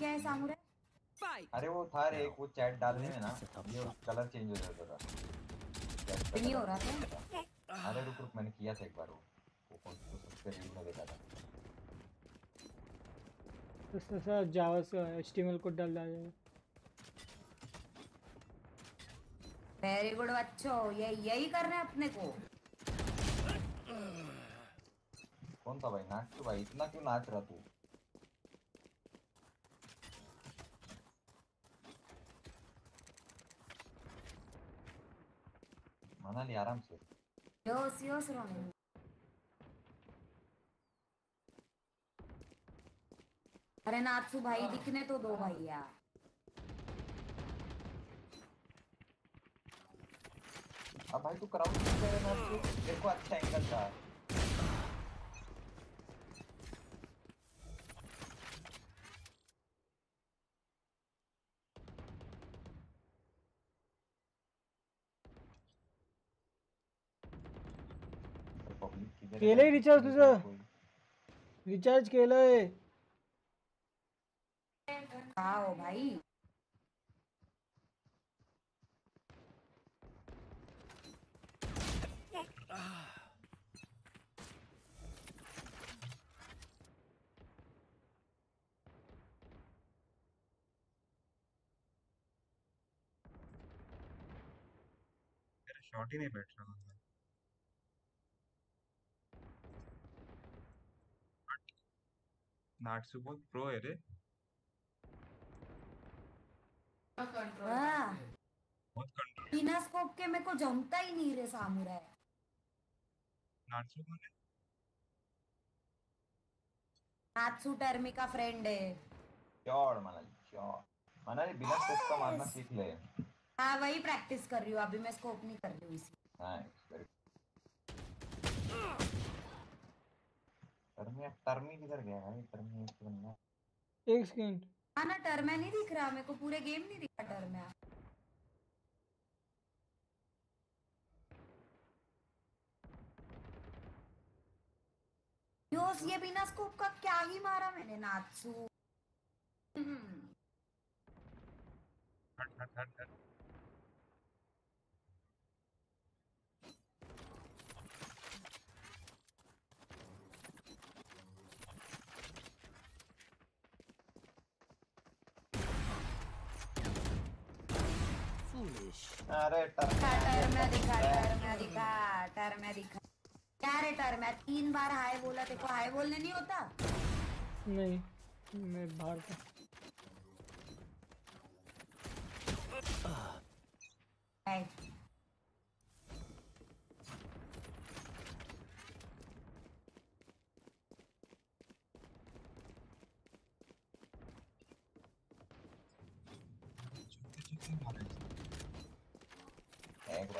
क्या है सामुरे अरे वो था रे एक वो चैट डालने में ना ये कलर चेंज हो जाता था। नहीं हो रहा था? अरे रुक रुक मैंने किया था एक बार वो। वो कौन सी सबसे रील में देखा था। उसमें सा जावा से एचटीएमएल कोड डाल दिया जाएगा वेरी गुड बच्चों। ये यही करना है अपने को। कौन था भाई? नाच तो भाई इतना क्यों नाच रहा तू? मनाली आराम से योस योस रोने अरे नाथू भाई दिखने तो दो भाई यार। अब भाई तू क्राउड किस कर रहा है तेरे देखो अच्छा एंगल था। केलंय? रिचार्ज तुझं? रिचार्ज केलंय आओ भाई। शॉट ही नहीं बैठ रहा। नाटसू बहुत प्रो है रे बहुत कंट्रोल बिना स्कोप के मेरे को जमता ही नहीं रे सामुरा। नाटसू कौन है। नाथू टर्मी का फ्रेंड है। चौड़ मनाली चौड़ मनाली बिना स्कोप का मारना सीख ले। हाँ वही प्रैक्टिस कर रही हूँ। अभी मैं स्कोप नहीं कर रही हूँ इसी नाइस वेरी टर्मी टर्मी किधर गया भाई टर्मी एक बंदा एक सेकंड। हाँ ना टर्म नहीं दिख रहा मेरे को पूरे गेम नहीं दिखा टर्म योस ये बिना स्कोप का क्या ही मारा मैंने नाथू हम्म, हट हट हट हट। दिखा दिखा दिखा दिखा तीन बार हाय बोला तेरे को हाय बोलने नहीं। होता नहीं मैं बाहर था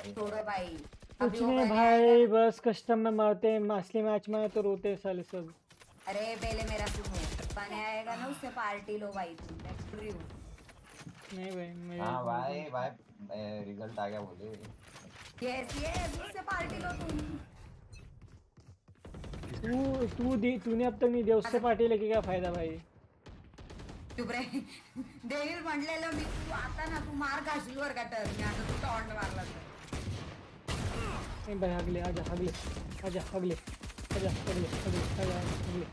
छोड़ो भाई। कुछ नहीं भाई बस कस्टम में मारते हैं असली मैच में तो रोते हैं साले सब। अरे पहले मेरा सुनो। बने आएगा ना उससे पार्टी लो भाई तुम नहीं भाई मैं हाँ भाई भाई रिज़ल्ट आ गया बोले। यस यस उससे पार्टी लो तुम। तू तू दी तूने अब तक नहीं दिया उससे पार्टी लेके क्या फ़ायदा भाई? चुप रे देवील म्हणलेलं मी तू आता ना तू मार खाशील वर का तर मी आता तू टॉन्ट मारला तर नहीं भाई अगले आजा अगले आजा अगले आजा अगले अगले आजा अगले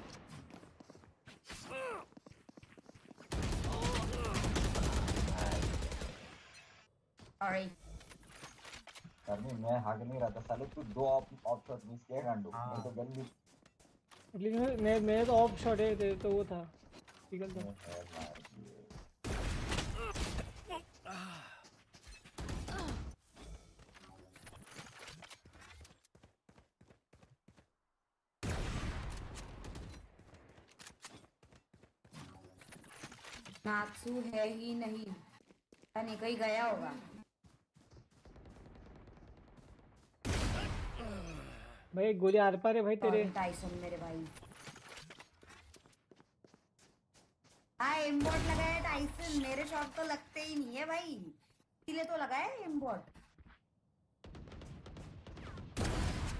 सॉरी टर्मी मैं हाग नहीं रहा था साले तू दो ऑप्शन मिस किया गांडू। मैं तो गन भी लेकिन मैं मेरे तो ऑफ़ शॉट है तो वो था। निकल था नाथू है ही नहीं। पता नहीं कहीं गया होगा। भाई गोली आर पार है भाई तेरे। टाइसन मेरे भाई। हाँ एमबॉट लगाया टाइसन मेरे शॉट तो लगते ही नहीं है भाई। इसीलिए तो लगाया एमबॉट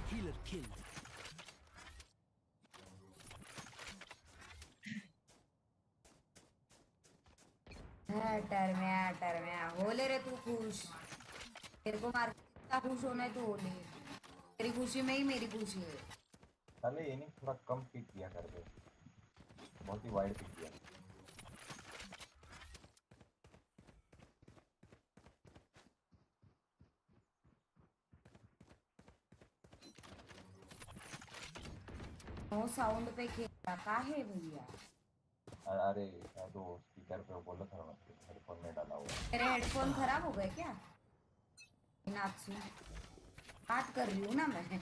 Healer killed. टरम्या टरम्या हो ले रे तू खुश। तेरे को मार के खुश होना है तो हो तेरी खुशी में ही मेरी खुशी है। साले ये नहीं थोड़ा कम पिक किया कर दे। बहुत ही वाइड पिक किया। नो साउंड पे खेला। का है भैया? अरे तो स्पीकर पे बोला था हेडफोन में डाला हुआ है। तेरे हेडफोन खराब हो गए क्या नाचू बात कर रही हूँ ना मैं.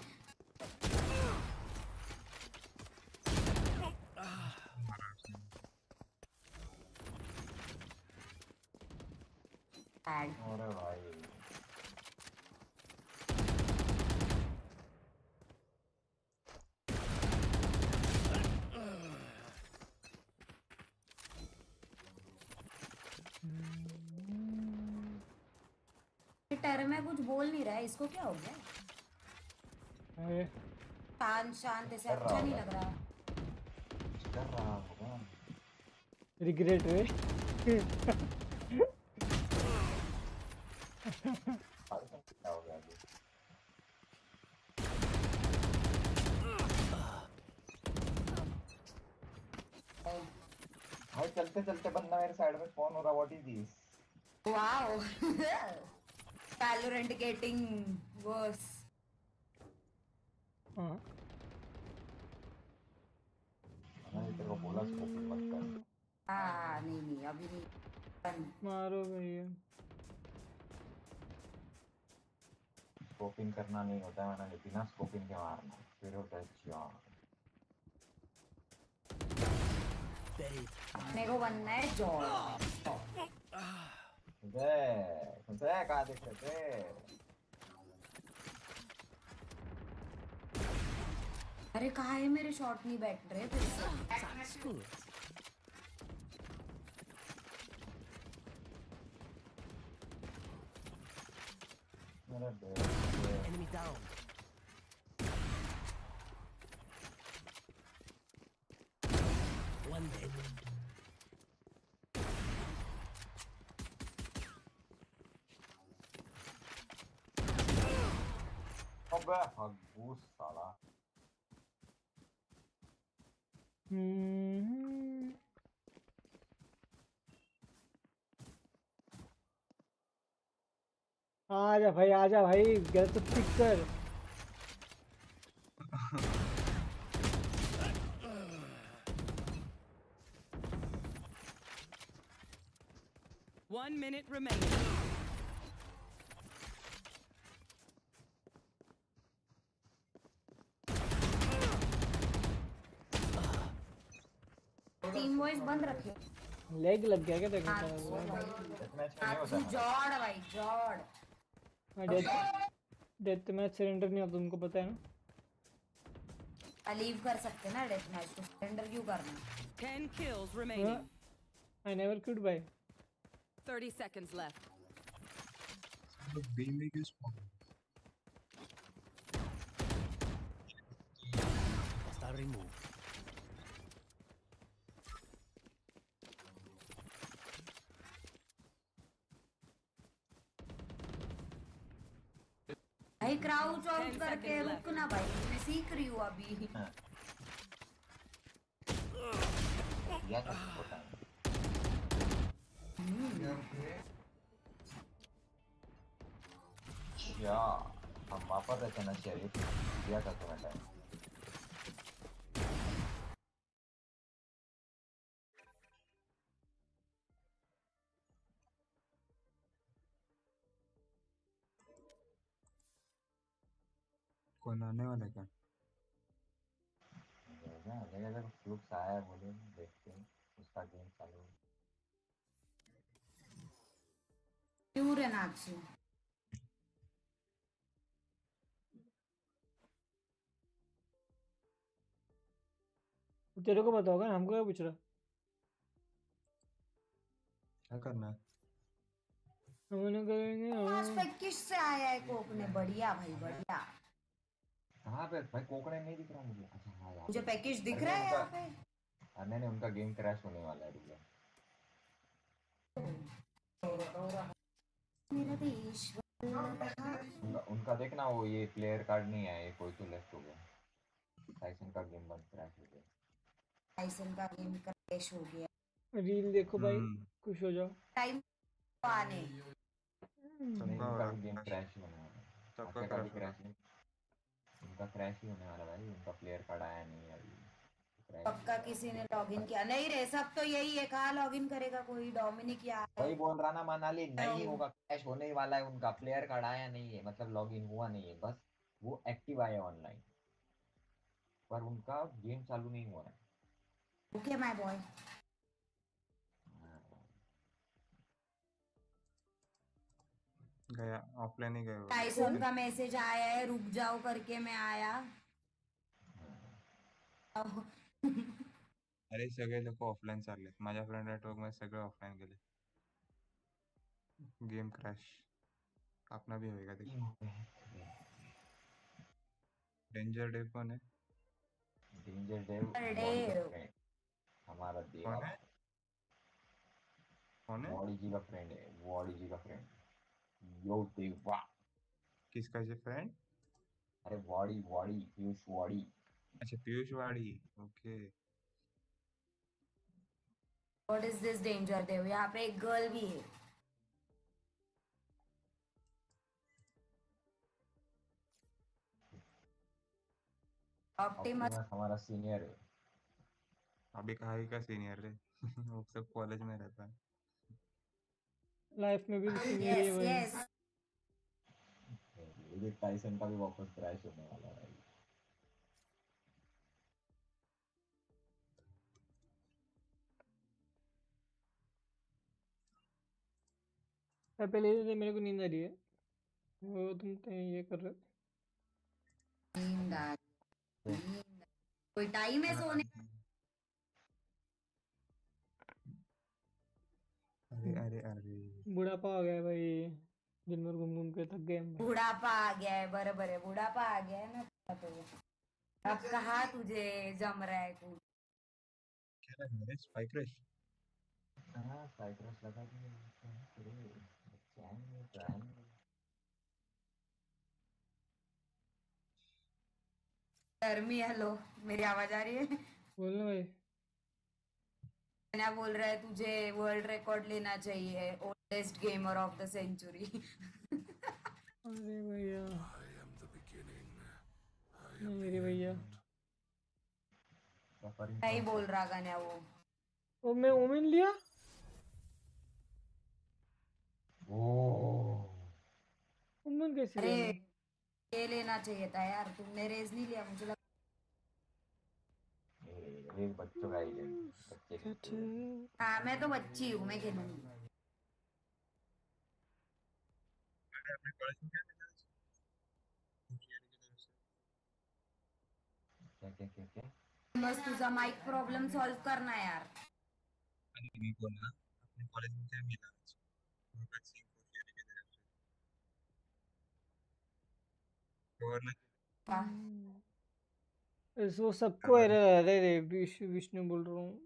अरे भाई टर में कुछ बोल नहीं रहा है इसको क्या हो गया? अरे। शांत शांत इसे अच्छा नहीं लग रहा। कर रहा होगा रिग्रेट रे पागल क्या हो गया अभी भाई चलते चलते बंदा मेरे साइड में फ़ोन हो रहा what is this Wow. Valorant getting worse. हाँ मैंने तेरे को बोला स्कोपिंग मत कर हाँ नहीं नहीं अभी नहीं बंद। मारो भैया स्कोपिंग करना नहीं होता है मैंने बिना स्कोपिंग के मारना फिर होता है चार Buried. मेरे दिख रहे थे अरे कहा है मेरे शॉट नहीं बैठ रहे फिर से That's good. मेरा बेटे Enemy down. One dead. अबे हगूस साला हम्म। आजा भाई आजा भाई गलत तो पिक कर। One minute remaining. Team voice बंद रखे। लेग लग गया क्या देखो नाचू ना जॉर्ड भाई जॉर्ड डेथ डेथ मैच सरेंडर नहीं होता तुमको पता है ना लीव कर सकते ना डेथ मैच को सरेंडर क्यों करना Ten kills remaining. I never quit bye Thirty seconds left. क्यों spawn? Hostile removed. Crouch out करके रुकना रुक ना भाई मैं सीख रही हूँ अभी। हाँ। या है हम वापस रहते ना चाहिए दिया था आने वाला क्या? जगह फ्लुक्स आया बोले देखते हैं उसका गेम चालू क्यों तेरे को पता होगा हमको क्या पूछ रहा? क्या करना है? हमने करेंगे आज हाँ। किससे आया है कोक ने? बढ़िया भाई बढ़िया। कहाँ पे? भाई कोकड़े नहीं दिख रहा मुझे। अच्छा हाँ यार। मुझे पैकेज दिख रहा है यहाँ पे। हाँ, नहीं नहीं उनका गेम क्रैश होने वाला है रुक मेरा देश उनका, उनका देख ना वो ये प्लेयर कार्ड नहीं है ये कोई तो लेफ़्ट हो गया। टाइसन का गेम बंद क्रैश हो गया। टाइसन का गेम क्रैश हो गया। रील देखो भाई हम्म, खुश हो जाओ। टाइम आने नहीं उनका गेम क्रैश होने वाला है। सबका आशा का भी क्रैश क्रैश नहीं। उनका क्रैश ही होने वाला भाई उनका प्लेयर कार्ड आया नहीं अभी। पक्का किसी ने लॉगिन किया। नहीं रे सब तो यही है कहाँ लॉगिन करेगा कोई? डोमिनिक या वही बोल रहा ना मनाली नहीं होगा क्रैश होने ही वाला है उनका प्लेयर कार्ड आया नहीं है मतलब लॉगिन हुआ नहीं है बस वो एक्टिव आया ऑनलाइन पर उनका गेम चालू नहीं हुआ है। ओके माय बॉय गया ऑफलाइन ही गए वो। टाइसन का मैसेज आया है रुक जाओ करके मैं आया। अरे सगळे लोक ऑफलाईन चालले माझ्या फ्रेंड नेटवर्क मध्ये सगळे ऑफलाईन गेले गेम क्रॅश अपना भी होएगा देख डेंजर डे कौन है डेंजर Dave. हमारा कौन है कौन है वॉडी जी का फ्रेंड है वॉडी जी का फ्रेंड यो देवा किसका से फ्रेंड अरे वॉडी वॉडी पीयूष वॉडी। अच्छा पीयूष वाड़ी okay. What is this danger Dev यहाँ पे एक गर्ल भी है। ऑप्टिमस हमारा सीनियर है। अभी कहा ही का सीनियर रे वो सब कॉलेज में रहता है। लाइफ में भी है यस यस ये टाइसन का भी वापस क्रैश होने वाला है। भाई मैं पहले से मेरे को नींद आ रही है। वो तुम तो ये कर रहे हो? नींद आ नींद आ- कोई टाइम है सोने? अरे अरे अरे। बुढ़ापा आ गया है भाई। दिन भर घूम घूम के थक गए हम बुढ़ापा आ गया है बराबर है बुढ़ापा आ गया है ना। तो अब कहा तुझे जम रहा है कुछ क्या लगा रे स्पाइक रश हाँ साइट्रस लगा दिया अरे बच्चे आएँगे तो गर्मी हेलो मेरी आवाज़ आ रही है? बोल भाई। ना बोल रहा है तुझे वर्ल्ड रिकॉर्ड लेना चाहिए oldest gamer of the century अरे भैया। नहीं रे भैया। नहीं बोल रहा गन्या वो। ओ मैं ओमेन लिया? ओ। ओमेन कैसे अरे ये लेना चाहिए था यार तुमने रेज नहीं लिया मुझे लगा ये बच्चों का ही बच्चे हाँ मैं तो बच्ची हूँ मैं खेलूँगी। अपने कॉलेज में क्या क्या क्या क्या बस तुझा माइक प्रॉब्लेम सॉल्व करना यार। अरे बोला। अपने कॉलेज में क्या मिला? आज भगत सिंह कोश्यारी की तरफ़ से। गवर्नर इस वो सबको एरर आ रहा है रे विष्णु विष्णु बोल रहा हूँ।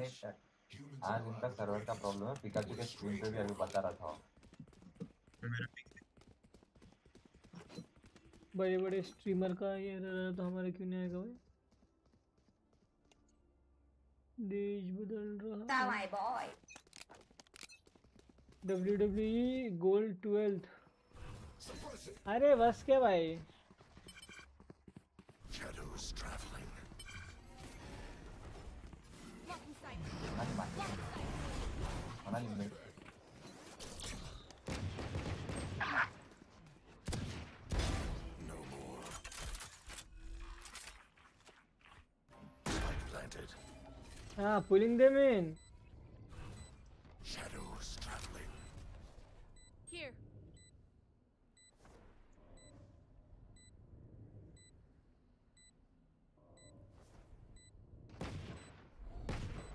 Rush. क्या- आज उनका सर्वर का प्रॉब्लम है पिकाचू के स्क्रीन पे भी अभी बता रहा था। मेरा पिक बड़े बड़े स्ट्रीमर का ये एरर आ रहा तो हमारे क्यों नहीं आएगा भाई? देश बदल रहा है। My boy W W gold twelfth अरे बस क्या भाई? Manali mid No more. Spike planted. हाँ pulling them in Shadows traveling. Here.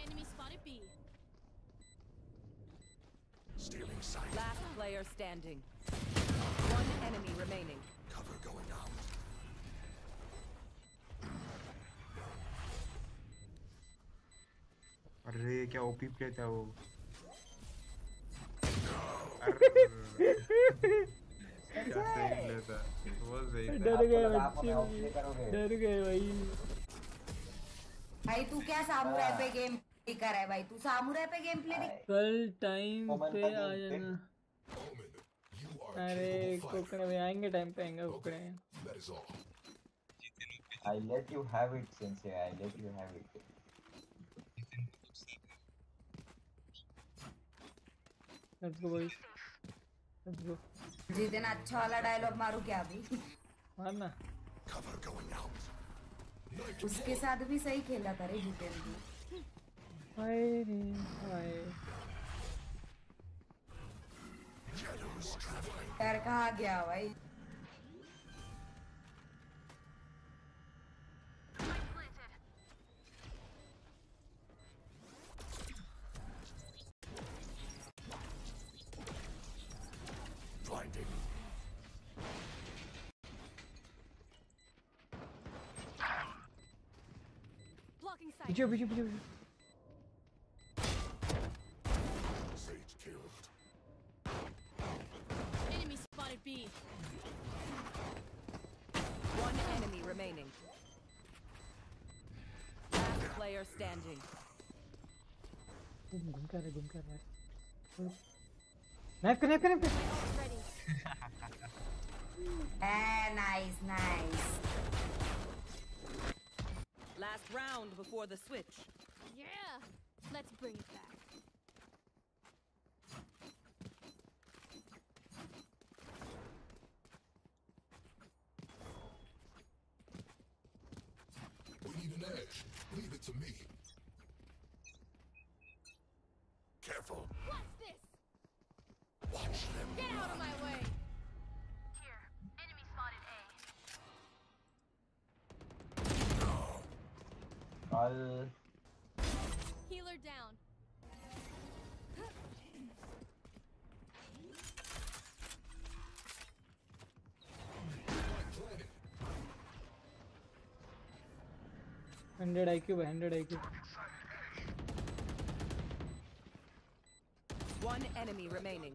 Enemy spotted B. Stealing sight. Last player standing. One enemy remaining. Cover going out. अरे क्या OP play था वो? डर गए डर गए भाई। भाई तू क्या सामुराई पे गेम प्ले कर रहा है भाई? तू सामुराई पे गेम प्ले कल टाइम पे आ जाना। अरे fighter. में आएँगे टाइम पे आएँगे कोकड़े I let you have it, Sensei. I let you have it. Let's go boys let's go जितने अच्छा वाला डायलॉग मारू क्या अभी मारना Cover going out. उसके साथ भी सही खेला था रे जितेन भी हाय रे हाय. यार कहाँ गया भाई Blinding. Blocking sight. पीछे पीछे पीछे player standing. घूम घूम कर रहा है घूम कर रहा है नाइफ कर नाइफ कर नाइफ कर Ready. Nice nice Last round before the switch. Yeah. Let's bring it back. We need an edge. Leave it to me. 100 IQ 100 IQ. One enemy remaining.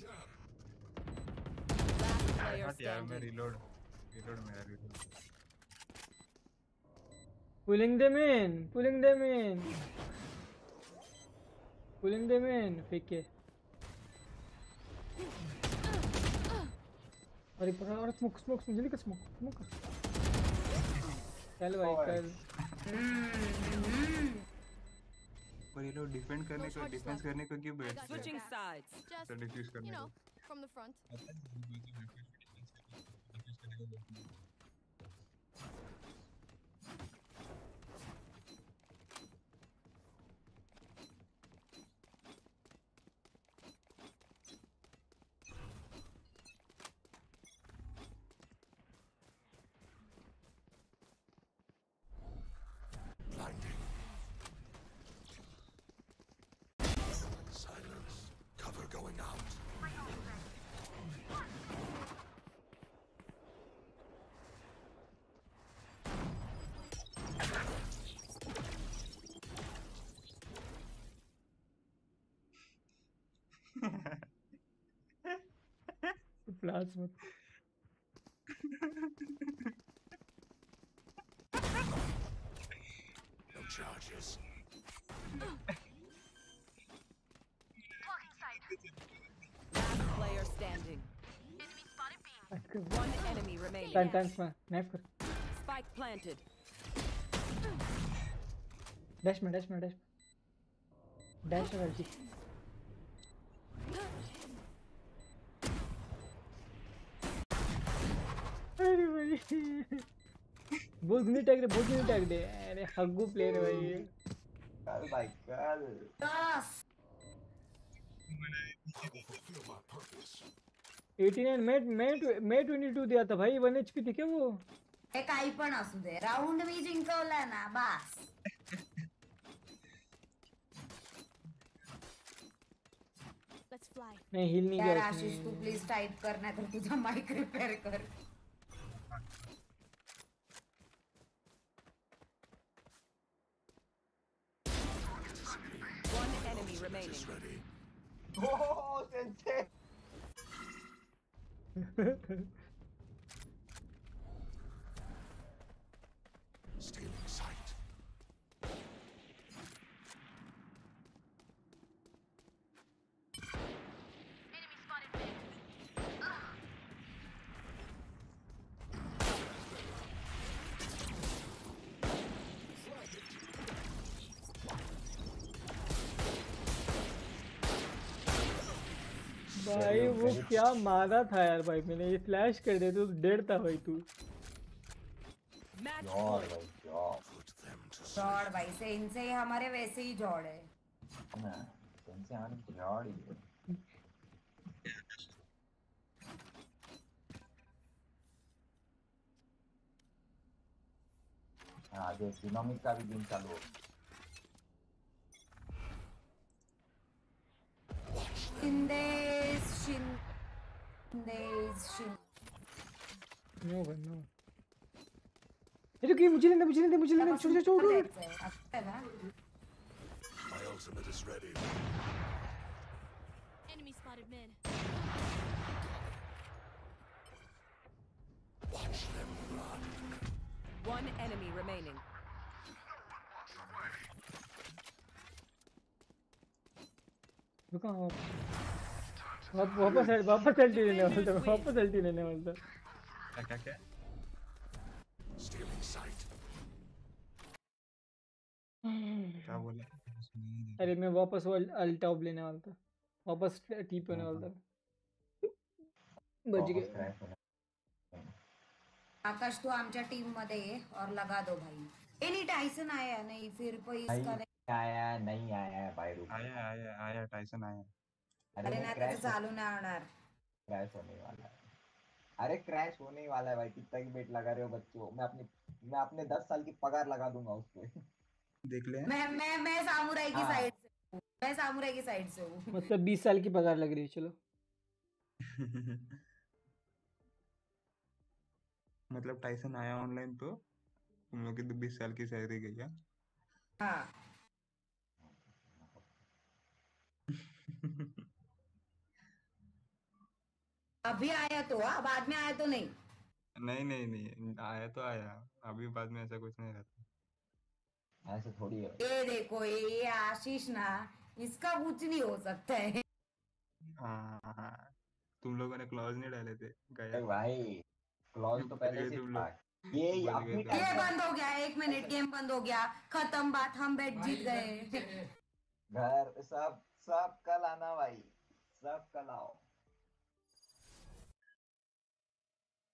Pulling them in. Pulling them in. Pulling them in. Fake है. smoke smoke smoke smoke smoke चल भाई कर चल पर ये लोग defend करने को डिफेंस करने को क्यों बैठते हैं Switching sides. तो डिफ्यूज करने को from the front. पता करने को plazmă. No charges. Last player standing. One enemy remaining. Spike planted. Dash ma, dash ma, dash. Dash ma, dash. बहुत टैग दे बहुत टैग दे अरे हग्गू प्लेयर है भाई ये। कल भाई कल। बस Fulfill my 89 mate mate mate 22 दिया था भाई 1 एचपी थी क्या वो? हे काही पण असू दे। राऊंड मी जिंकवला ना बस. नहीं हिल नहीं यार आशीष तू प्लीज़ टाइप कर नाही तर तुझा माइक रिपेअर कर One enemy remaining. Ready. Oh, Sensei. Stealing sight. भाई वो क्या मारा था यार भाई मैंने ये फ्लैश कर दे तो डेड था भाई तू। Point. भाई जॉड भाई से इनसे ही हमारे वैसे ही जॉड है। ना तुमसे हमारी जॉड ही। है हाँ इकोनॉमिक का भी दिन चालू हो। शिंदेस शिंदेस शिंदेस नो भाई नो ये रुकिए मुझे लेना मुझे लेना मुझे लेना छोड़ छोड़ छोड़ द्यायचंय. असं आहे ना My ultimate is ready. Enemy spotted mid. Watch them run. One enemy remaining. रुका वाप- वाप- वापस वापस लेने वाला था वापस लेने वाला। था क्या क्या? क्या बोला। अरे मैं वापस वो अल्टा ऑफ़ लेने वाला था। वापस टी पे होने वाला था। बच गए आकाश तू आमच्या टीम मध्ये ये और लगा दो भाई। एनी टाइसन आया नहीं फिर कोई इसका नहीं आया नहीं आया भाई रुक आया आया आया टाइसन आया। अरे नाही क्रैश त्याचं चालू नाही होणार। क्रैश होने वाला है। अरे क्रैश होने ही वाला है भाई कितना की बेट लगा रहे हो बच्चों। मैं अपनी मैं अपने दस साल की पगार लगा दूँगा उस पे। देख ले। मैं मैं मैं सामुराई की। साइड से हूँ। मैं सामुराई की साइड से हूँ। मतलब बीस साल की पगार लग रही है चलो। मतलब टाइसन आया ऑनलाइन तो। तुम लोग की तो बीस साल की सैलरी गई है। हाँ। अभी आया तो हाँ बाद में आया तो नहीं? नहीं नहीं नहीं आया तो आया। अभी बाद में ऐसा कुछ नहीं रहता। ऐसे थोड़ी है। ये देखो ये आशीष ना इसका कुछ नहीं हो सकता है। हाँ हाँ तुम लोगों ने क्लॉज नहीं डाले थे गया। भाई क्लॉज तो पहले से था। ये अपनी ये बंद हो गया एक मिनट गेम बंद हो गया। खत्म बात हम बैठ जीत गए। घर सब सब कल आना भाई सब कल आओ।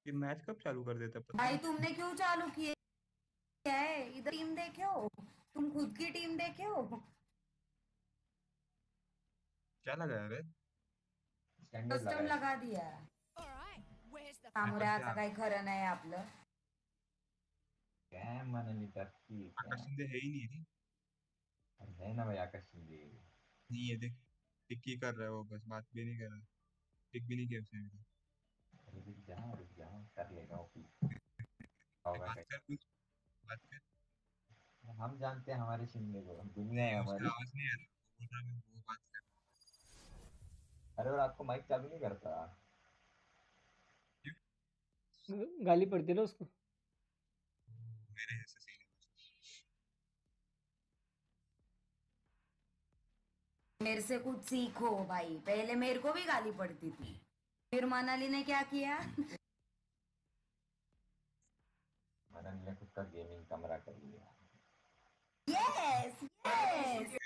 ये मैच कब चालू कर देता पता भाई तुमने क्यों चालू किए क्या है? इधर टीम देखे हो? तुम खुद की टीम देखे हो? क्या लगा रे? कस्टम लगा दिया। the सामुराचं काही खरं नाही आपलं। काय म्हणाली आकाश शिंदे है ही नहीं है ना भाई आकाश शिंदे। नहीं है देख टिक ही कर रहा है वो बस बात भी नहीं कर रहा। टिक भी नहीं किया उसने अभी अरे रुक जाओ रुक जाओ कर लेगा होगा बात कर कुछ बात कर। हम जानते हैं हमारे शिंदे को दुनिया है हमारी। आवाज़ नहीं आ रहा वो बोल रहा मैं वो बात कर अरे और आपको माइक चालू नहीं करता? गाली पड़ती है ना उसको। मेरे से कुछ सीखो भाई। पहले मेरे को भी गाली पड़ती थी। फिर मनाली ने क्या किया? मनन ने खुद का गेमिंग कमरा कर लिया। यस यस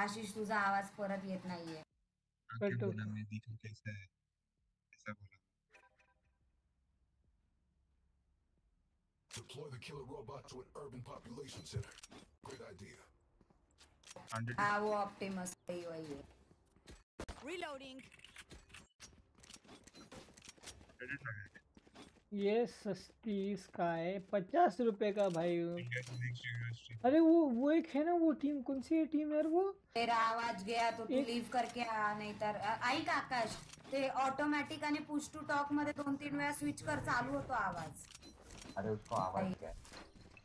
आशीष तुझा आवाज़ परत येत नाहीये। आके कट। हो बोला मैं दिखा कैसा है? ऐसा बोला। Deploy the killer robot to an urban population center. Great idea. हाँ वो ऑप्टिमस वही वही है Reloading. है ये सस्ती स्काई पचास रुपए का भाई अरे वो वो एक है ना वो टीम कौन सी है टीम यार वो तेरा आवाज़ गया तो तू लीव करके आ नाही तर ऐक आकाश ते ऑटोमॅटिक आणि पुश टू टॉक मध्ये दोन तीन वेळा स्विच कर चालू होतो आवाज़ अरे उसको आवाज़ क्या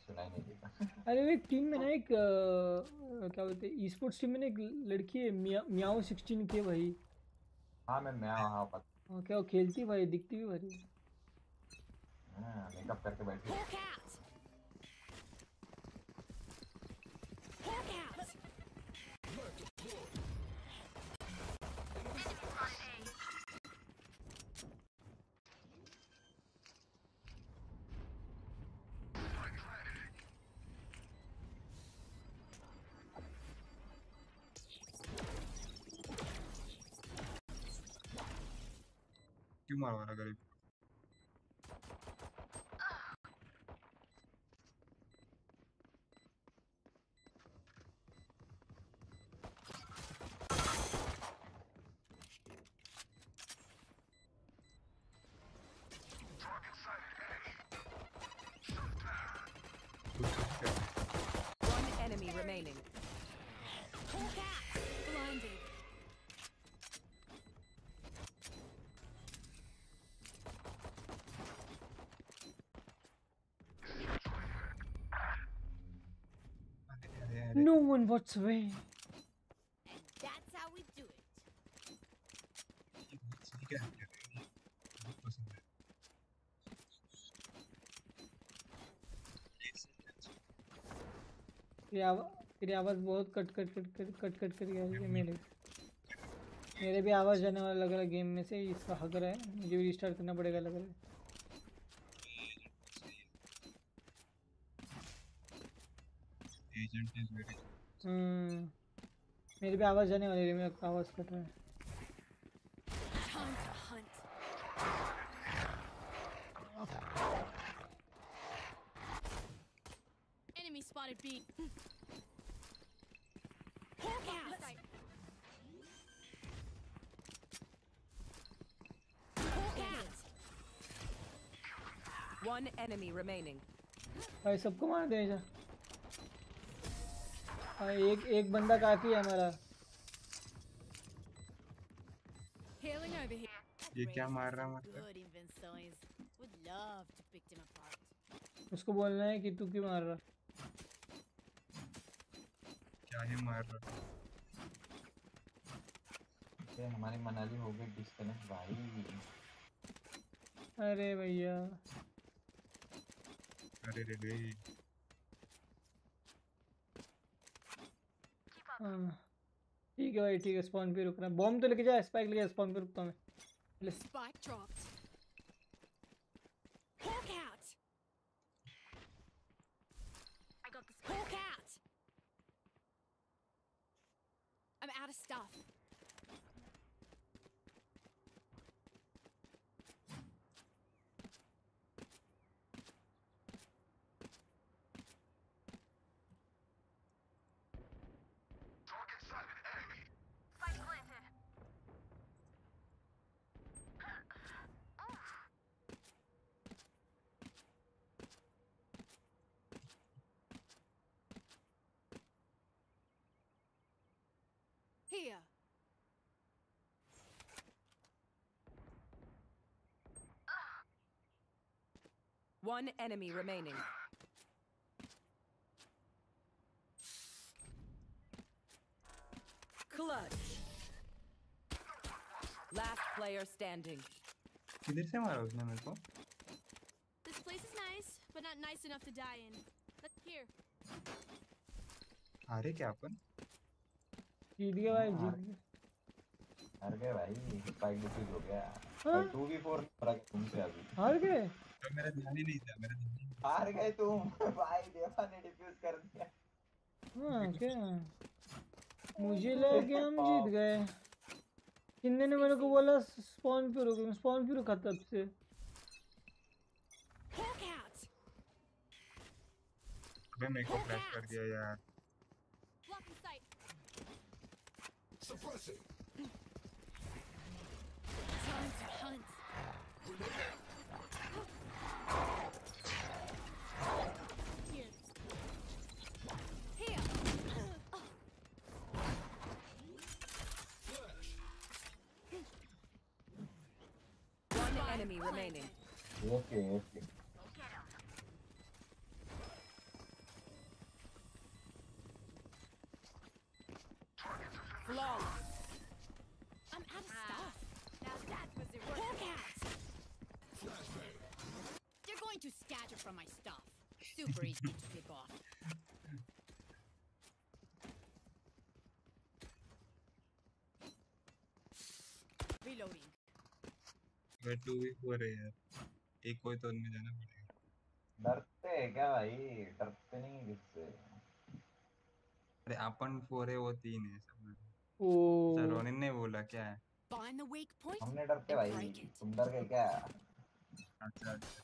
सुनाई नहीं देता। अरे एक टीम में ना एक आ, क्या बोलते हैं ई स्पोर्ट्स टीम में ना एक लड़की है मिया मियाओ सिक्सटीन के भाई। हाँ मैं मियाओ हाँ पता। हाँ क्या वो खेलती भाई दिखती भी भाई है। हाँ मेकअप करके बैठी क्यों मार वाला गरीब One enemy remaining. Hawk out. Blinded. अरे अरे अरे what's. And that's how we do it. तेरी आवाज़ तेरी आवाज़ बहुत cut cut cut cut cut cut कर रही है मेरे मेरे भी आवाज़ जाने वाला लग रहा है गेम में से इसका हक रहा है मुझे भी रिस्टार्ट करना पड़ेगा लग रहा है एजेंट इज़ वेरी हम्म मेरी भी आवाज जाने वाली है मेरा आवाज कट रहा है Time to hunt. Enemy spotted B. Hawk out. Hawk out. One enemy remaining. भाई सबको मार दे जा भाई एक एक बंदा काफ़ी है हमारा. ये क्या मार रहा है मतलब. उसको बोलना है कि तू क्यों मार रहा? क्या ही मार रहा है? ये हमारी मनाली हो गई डिस्कनेक्ट भाई। अरे भैया। अरे रे रे। हाँ। ठीक है भाई, ठीक है स्पॉन पे रुकना। बॉम्ब तो लेके जाए स्पाइक लेके स्पॉन पे रुकता हूँ मैं। One enemy remaining. Clutch. Last player standing. किधर से मारा उसने मेरे को This place is nice, but not nice enough to die in. Let's here. हारे क्या अपन जीत गया भाई जीत गया हार गए भाई स्पाइक डिफ्यूज हो गया हाँ? टू वी फोर तुमसे अभी हार गए तो मेरा ध्यान ही नहीं था मेरा ध्यान हार गए तुम। भाई देवा ने डिफ्यूज कर दिया। हाँ क्या? मुझे लगा हम जीत गए। किन्ने ने मेरे को बोला स्पॉन पे रुको स्पॉन पे रुका तब से। अबे मेरे को फ्लैश कर दिया यार. Suppressing. remaining. Okay, okay. I'm out of stuff. Now that was They're going to scatter from my stuff. Super easy to pick off. अगर टू वी फोर है यार। एक कोई तो उनमें जाना पड़ेगा। डरते हैं क्या भाई? डरते नहीं किससे? अरे अपन फोर है वो तीन है सब ओ। सर रोनिन ने बोला क्या है. हमने डरते भाई. तुम डर गए क्या? अच्छा अच्छा।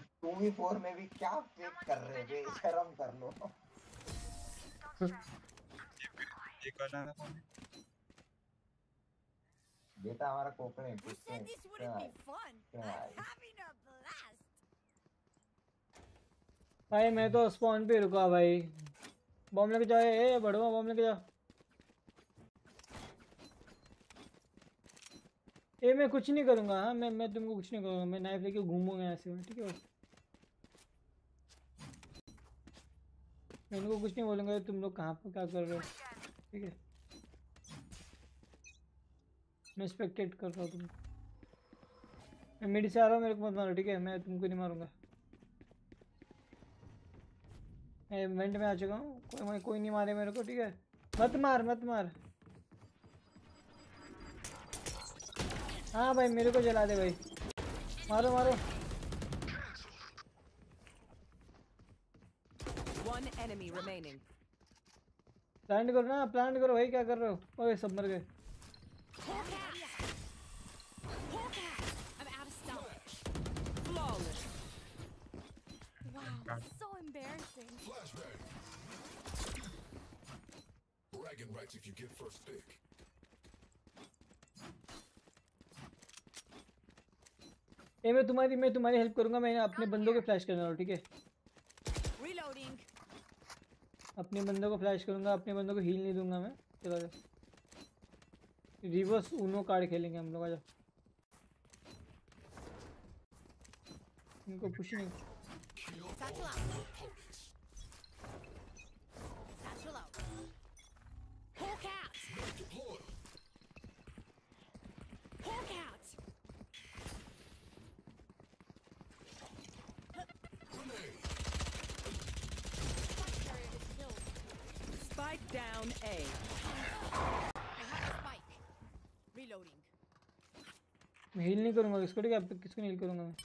टू वी फोर में भी क्या फेक कर रहे थे शर्म कर लो। ये करना था बेटा हमारा a blast. भाई मैं तो स्पॉन पे रुका भाई। बॉम्ब लेके जाओ ए बड़वा बॉम्ब लेके जाओ। ए मैं कुछ नहीं करूँगा हाँ मैं मैं तुमको कुछ नहीं करूँगा मैं नाइफ लेके घूमूँगा ऐसे में ठीक है? मैं इनको कुछ नहीं बोलूँगा, तुम लोग कहाँ पर क्या कर रहे हो? ठीक है। मैं स्पेक्टेट कर रहा हूँ तुम मैं मिड से आ रहा हूँ, मेरे को मत मारो, ठीक है? मैं तुमको नहीं मारूँगा। मैं इवेंट में आ चुका हूँ, कोई कोई नहीं मारे मेरे को, ठीक है? मत मार मत मार। हाँ भाई, मेरे को जला दे भाई। मारो मारो One enemy remaining. Plan करो ना plan करो भाई क्या कर रहे हो? ओए सब मर गए. मैं तुम्हारी मैं तुम्हारी हेल्प करूँगा मैं अपने बंदों के फ्लैश करने वाला हूँ ठीक है अपने बंदों को फ्लैश करूँगा, अपने बंदों को हील नहीं दूँगा मैं। चलो जा रिवर्स ऊनो कार्ड खेलेंगे हम लोग आ जाओ इनको पुश नहीं। Down A. I have a spike. Reloading. मैं हील नहीं करूँगा किसको ठीक है अब किसको नहीं हील करूँगा मैं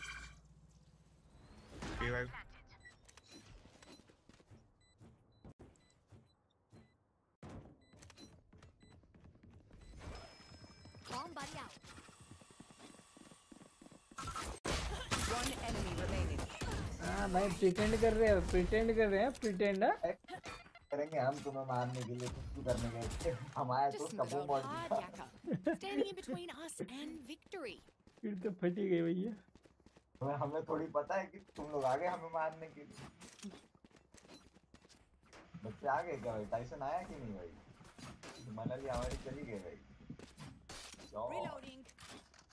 revive Bomb buddy out. One enemy remaining. हाँ भाई प्रिटेंड कर रहे हैं प्रिटेंड कर रहे हैं प्रिटेंड करेंगे हम तुम्हें मारने के लिए कुछ भी करने गए थे हमारे तो कबू pod yakka. Standing in between us and victory. फिर तो फटी गई भैया। हमें हमें थोड़ी पता है कि तुम लोग आ गए हमें मारने के लिए। बच्चे आ गए क्या भाई? टाइसन आया कि नहीं भाई? मनाली हमारी चली गई भाई।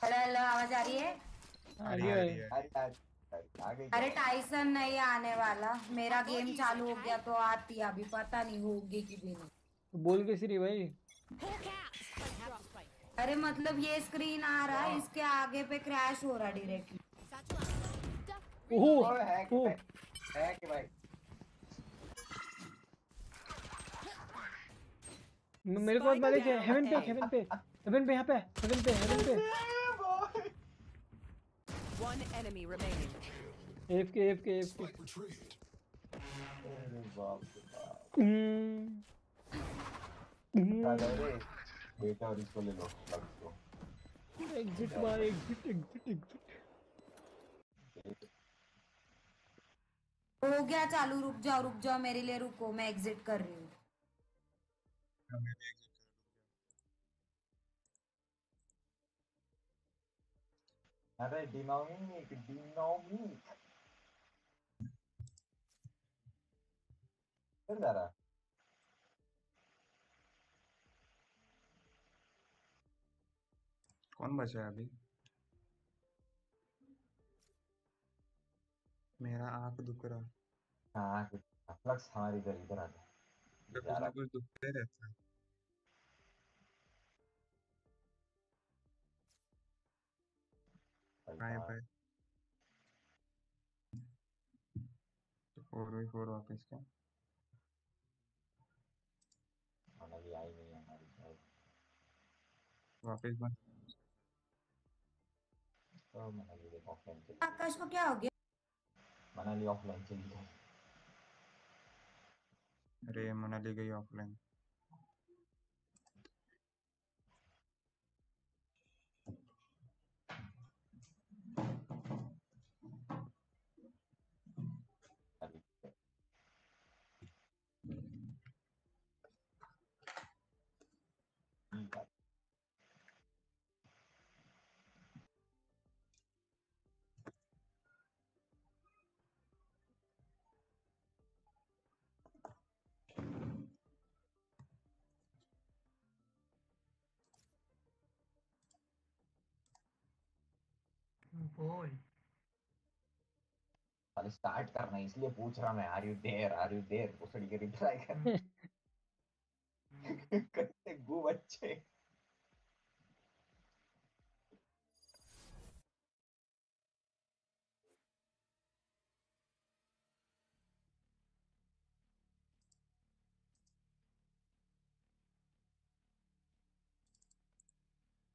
हेलो हेलो आवाज़ आ रही है हाँ? आ रही है, आ रही है। अरे? टाइसन नहीं आने वाला। मेरा गेम चालू हो गया तो आती अभी पता नहीं होगी कि भी नहीं। तो बोल के सिरी भाई. अरे मतलब ये स्क्रीन आ रहा है इसके आगे पे क्रैश हो रहा डायरेक्टली. ओहो! ओए, है कि ओह। भाई? है मेरे को मारे हेवन पे हेवन पे। हेवन पे यहाँ पे हेवन पे हेवन पे। One enemy remaining. F K F K F K Spike retrieved. अरे बाप रे बाप अरे बेटा और इसको ले लो लग एग्जिट बाय एग्जिट एग्जिट एग्जिट हो गया चालू रुक जाओ रुक जाओ मेरे लिए रुको मैं एग्जिट कर रही हूँ हाँ, मैं भी exit कर दूँगा। अरे डिनोमिक डिनोमिक फिर जा रहा कौन बचा है अभी? मेरा आँख दुख रहा हाँ। फ्लक्स हमारी इधर इधर आ जा कुछ जा ना कुछ दुखते रहता। है बाय बाय तो फोर बाई फोर वापस क्या मनाली आई नहीं हमारी साइड वापस बन तो मनाली देख ऑफलाइन चली आकाश को क्या हो गया मनाली ऑफलाइन चली गई अरे मनाली गई ऑफलाइन बोल। पहले स्टार्ट करना है इसलिए पूछ रहा मैं are you there are you there भोसड़ी के रिप्लाई कर करते गु बच्चे?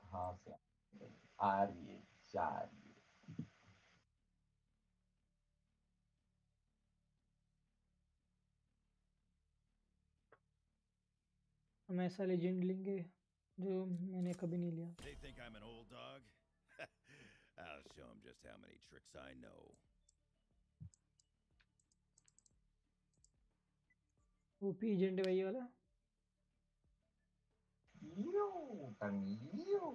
हाँ से आ रही है? हम ऐसा लेजेंड लेंगे जो मैंने कभी नहीं लिया They think I'm an old dog? I'll show them just how many tricks I know. OP agent भाई वाला Yo, Tanguillo.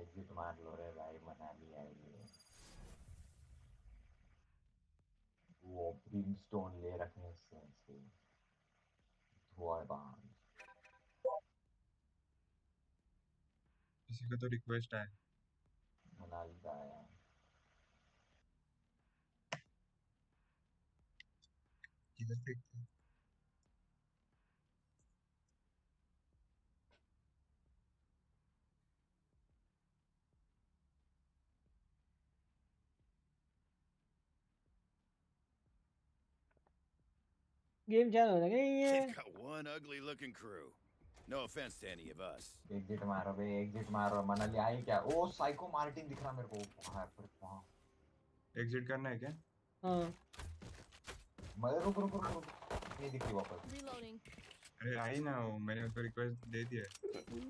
एग्जिट मार लो रे भाई मना लिया ये वो ब्रिमस्टोन ले रखने से से धुआँ बाँध किसी का तो रिक्वेस्ट आया मनाली का आया किधर फेंकते हैं? गेम चालू हो रहा है ये They've got one ugly looking crew. No offense to any of us. Exit मारो बे एग्जिट मारो मनाली आई क्या ओ साइको मार्टिन दिख रहा मेरे को वहाँ पर वहाँ एग्जिट करना है क्या हाँ मैं रुक रुक रुक रुक नहीं दिख रही वापस Reloading. अरे आई ना वो मैंने उसको रिक्वेस्ट दे दिया है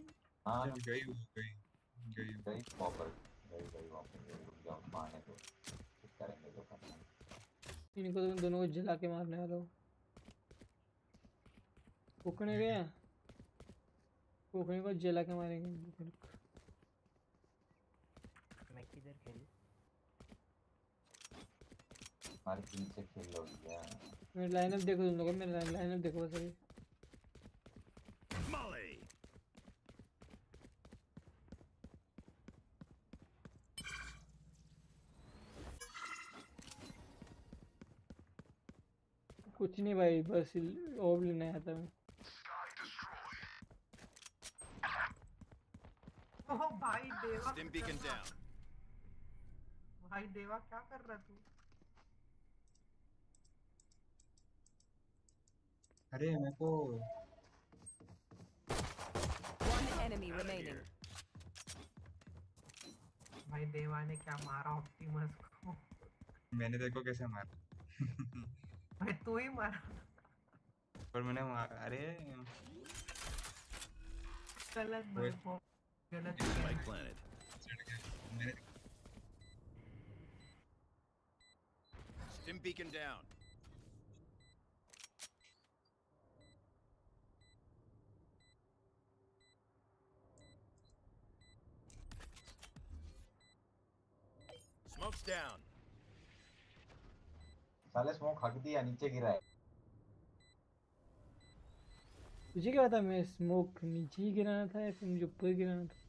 हाँ गई गई गई गई वापस गई गई वापस रुक जाओ मारने को करेंगे तो करना है। इनको दोनों को जला के मारने वाला हो फूकने गए फूकने को जला के मारेंगे। मैं किधर खेल? हमारे दिल से खेल लो क्या मेरा लाइनअप देखो तुम लोग मेरा लाइनअप देखो बस अभी। Molly! कुछ नहीं भाई बस ओब लेने आया था मैं। ओह भाई देवा कर रहा? down. भाई देवा क्या कर रहा तू? अरे मेरे को One enemy Outta remaining. भाई देवा ने क्या मारा ऑप्टिमस को? मैंने देखो कैसे मारा। भाई तू ही मारा। पर मैंने मारा। अरे। गलत भाई planted. चढ़ Stim beacon down. Smoke's down. साले स्मोक हक दिया नीचे गिरा है तुझे क्या पता मैं स्मोक नीचे ही गिराना था या फिर मुझे ऊपर गिराना था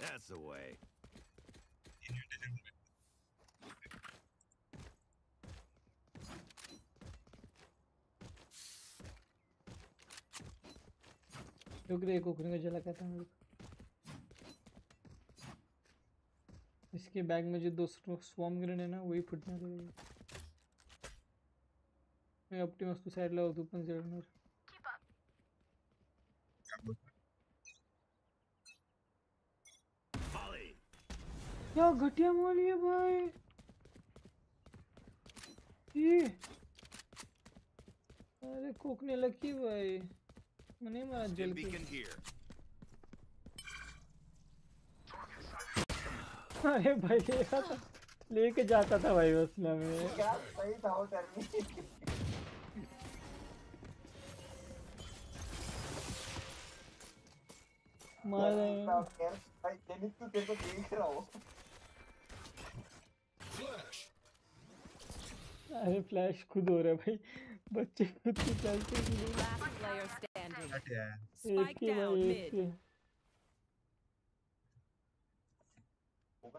That's the way. रुक रे कुकरी को जला कहता हूँ इसके बैग में जो दो स्वॉम ग्रेन है ना, वही फुटने लगेगा मैं ऑप्टिमस टू साइड लाओ तू पण जळणार Molly. क्या घटिया माली है भाई? ये। अरे कोकने लगी भाई। मैंने मारा जल के अरे भाई ले आता लेके जाता था भाई उसने में। क्या सही था वो मारा भाई जेनिस तू तेरे को देख रहा हो। अरे फ्लैश खुद हो रहा है भाई। बच्चे खुद की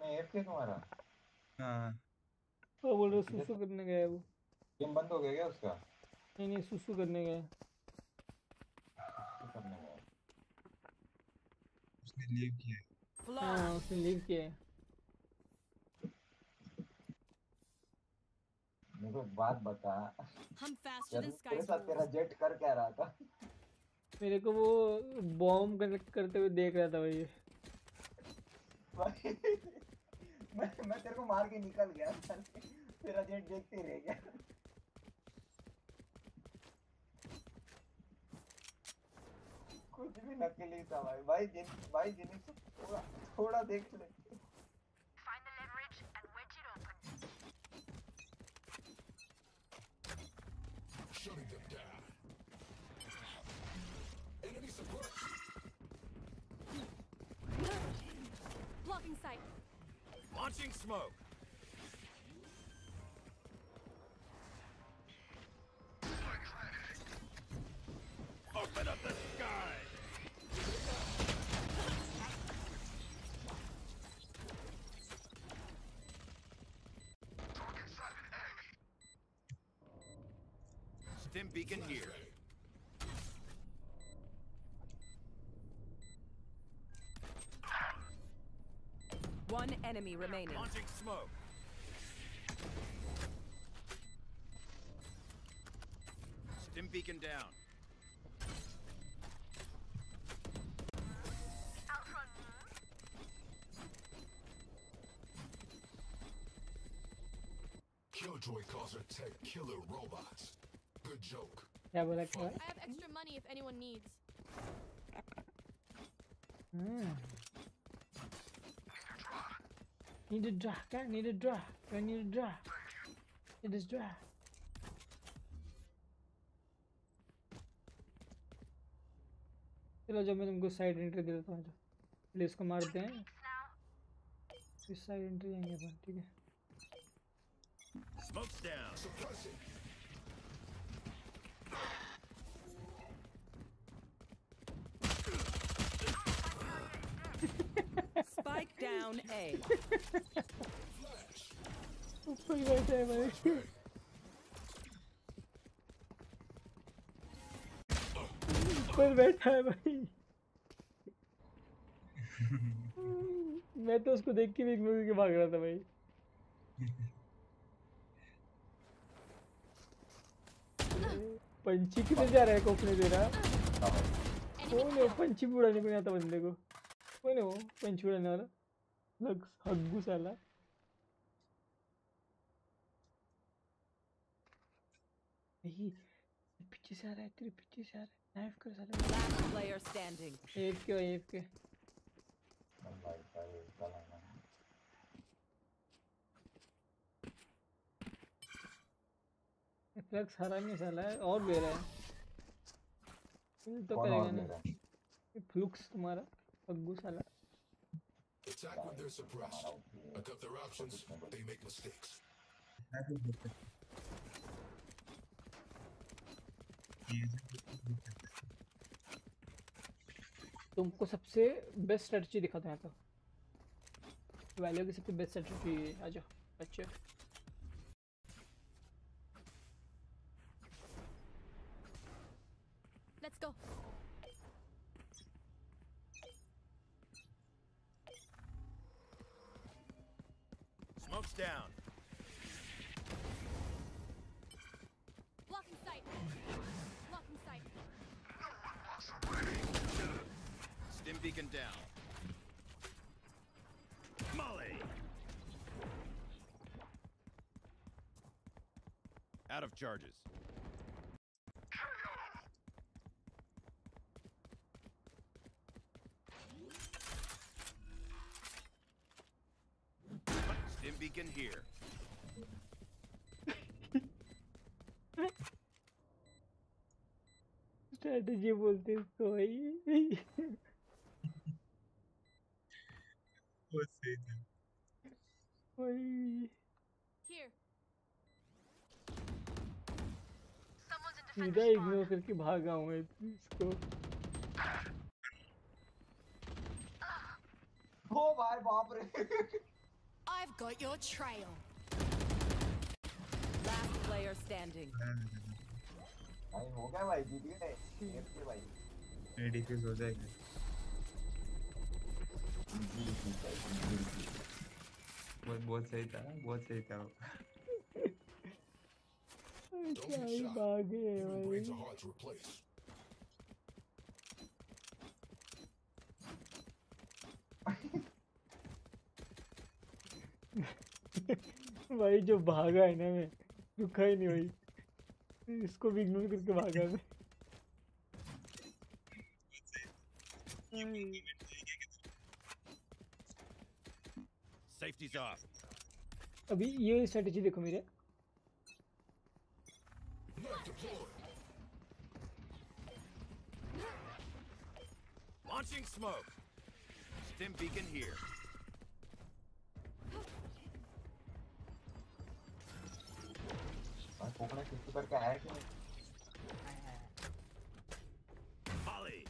हैं एफ़ तुम्हारा? हाँ। वो बोल रहा सुसु करने गया है वो। गेम बंद हो गया क्या उसका? नहीं नहीं सुसु करने गया है। क्या करने गया उसने लीव किया. हाँ। उसने लीव किया मेरे को बात बता। I'm faster जब than तेरे साथ तेरा जेट कर क्या रहा था? मेरे को वो बॉम्ब कनेक्ट करते हुए देख रहा था भाई। भाई मैं मैं तेरे को मार के निकल गया तेरा जेट देखते रह गया। कुछ भी नकली था भाई। भाई जिन भाई जिन थोड़ा थोड़ा देख ले। Launching smoke. Open up the sky. Stim beacon here. One enemy remaining. Launching smoke. Stim beacon down. Killjoy calls her tech killer robots. Good joke. Yeah, but like? I have extra money if anyone needs. Mm. Need a draw, क्या? Need a draw. I need a draw. It is draw. चलो जब मैं तुमको side entry दे देता हूँ जो पहले इसको मारते हैं फिर साइड एंट्री जाएँगे अपन ठीक है Smoke's down. Suppressing. Spike down A. ऊपर बैठा है भाई ऊपर बैठा है भाई मैं तो उसको देख के भी इग्नोर करके भाग रहा था भाई। पंची किधर जा रहा है कोकने तेरा? हाँ भाई कौन है वो? पंची को नहीं आता बंदे को। कौन है? वो पंची उड़ाने वाला लग हग्गू साला. नहीं पीछे से आ रहा है तेरे पीछे से आ रहा है नाइफ कर साला. Last player standing. F K F K. भाई भाई चला फ्लक्स हरा नहीं साला है और ले रहा है तो करेगा ना? फ्लुक्स तुम्हारा. हग्गू साला Attack when they're suppressed. Look up their options. They make mistakes. अच्छा। अच्छा। तुमको सबसे बेस्ट स्ट्रेटजी दिखाता हूँ यहाँ तो वैल्यू की सबसे बेस्ट स्ट्रेटजी आ जाओ बच्चे charges. Stim beacon here. Strategy बोलते हैं इसको भाई बहुत सही था सीधा इग्नोर करके भागा हूँ इसको। ओ भाई बाप रे। I've got your trail. Last player standing. भाई हो गया भाई जीत गए। के भाई। नहीं डिफ्यूज हो जाएगा। जी जी भाई जी जी बहुत बहुत सही था बहुत सही था ही Human brains are भाई hard to replace. भाई जो भागा है ना मैं रुका ही नहीं भाई इसको भी इग्नोर करके भागा मैं। अभी ये स्ट्रेटजी देखो मेरे। Launching smoke. Stim beacon here. Holly.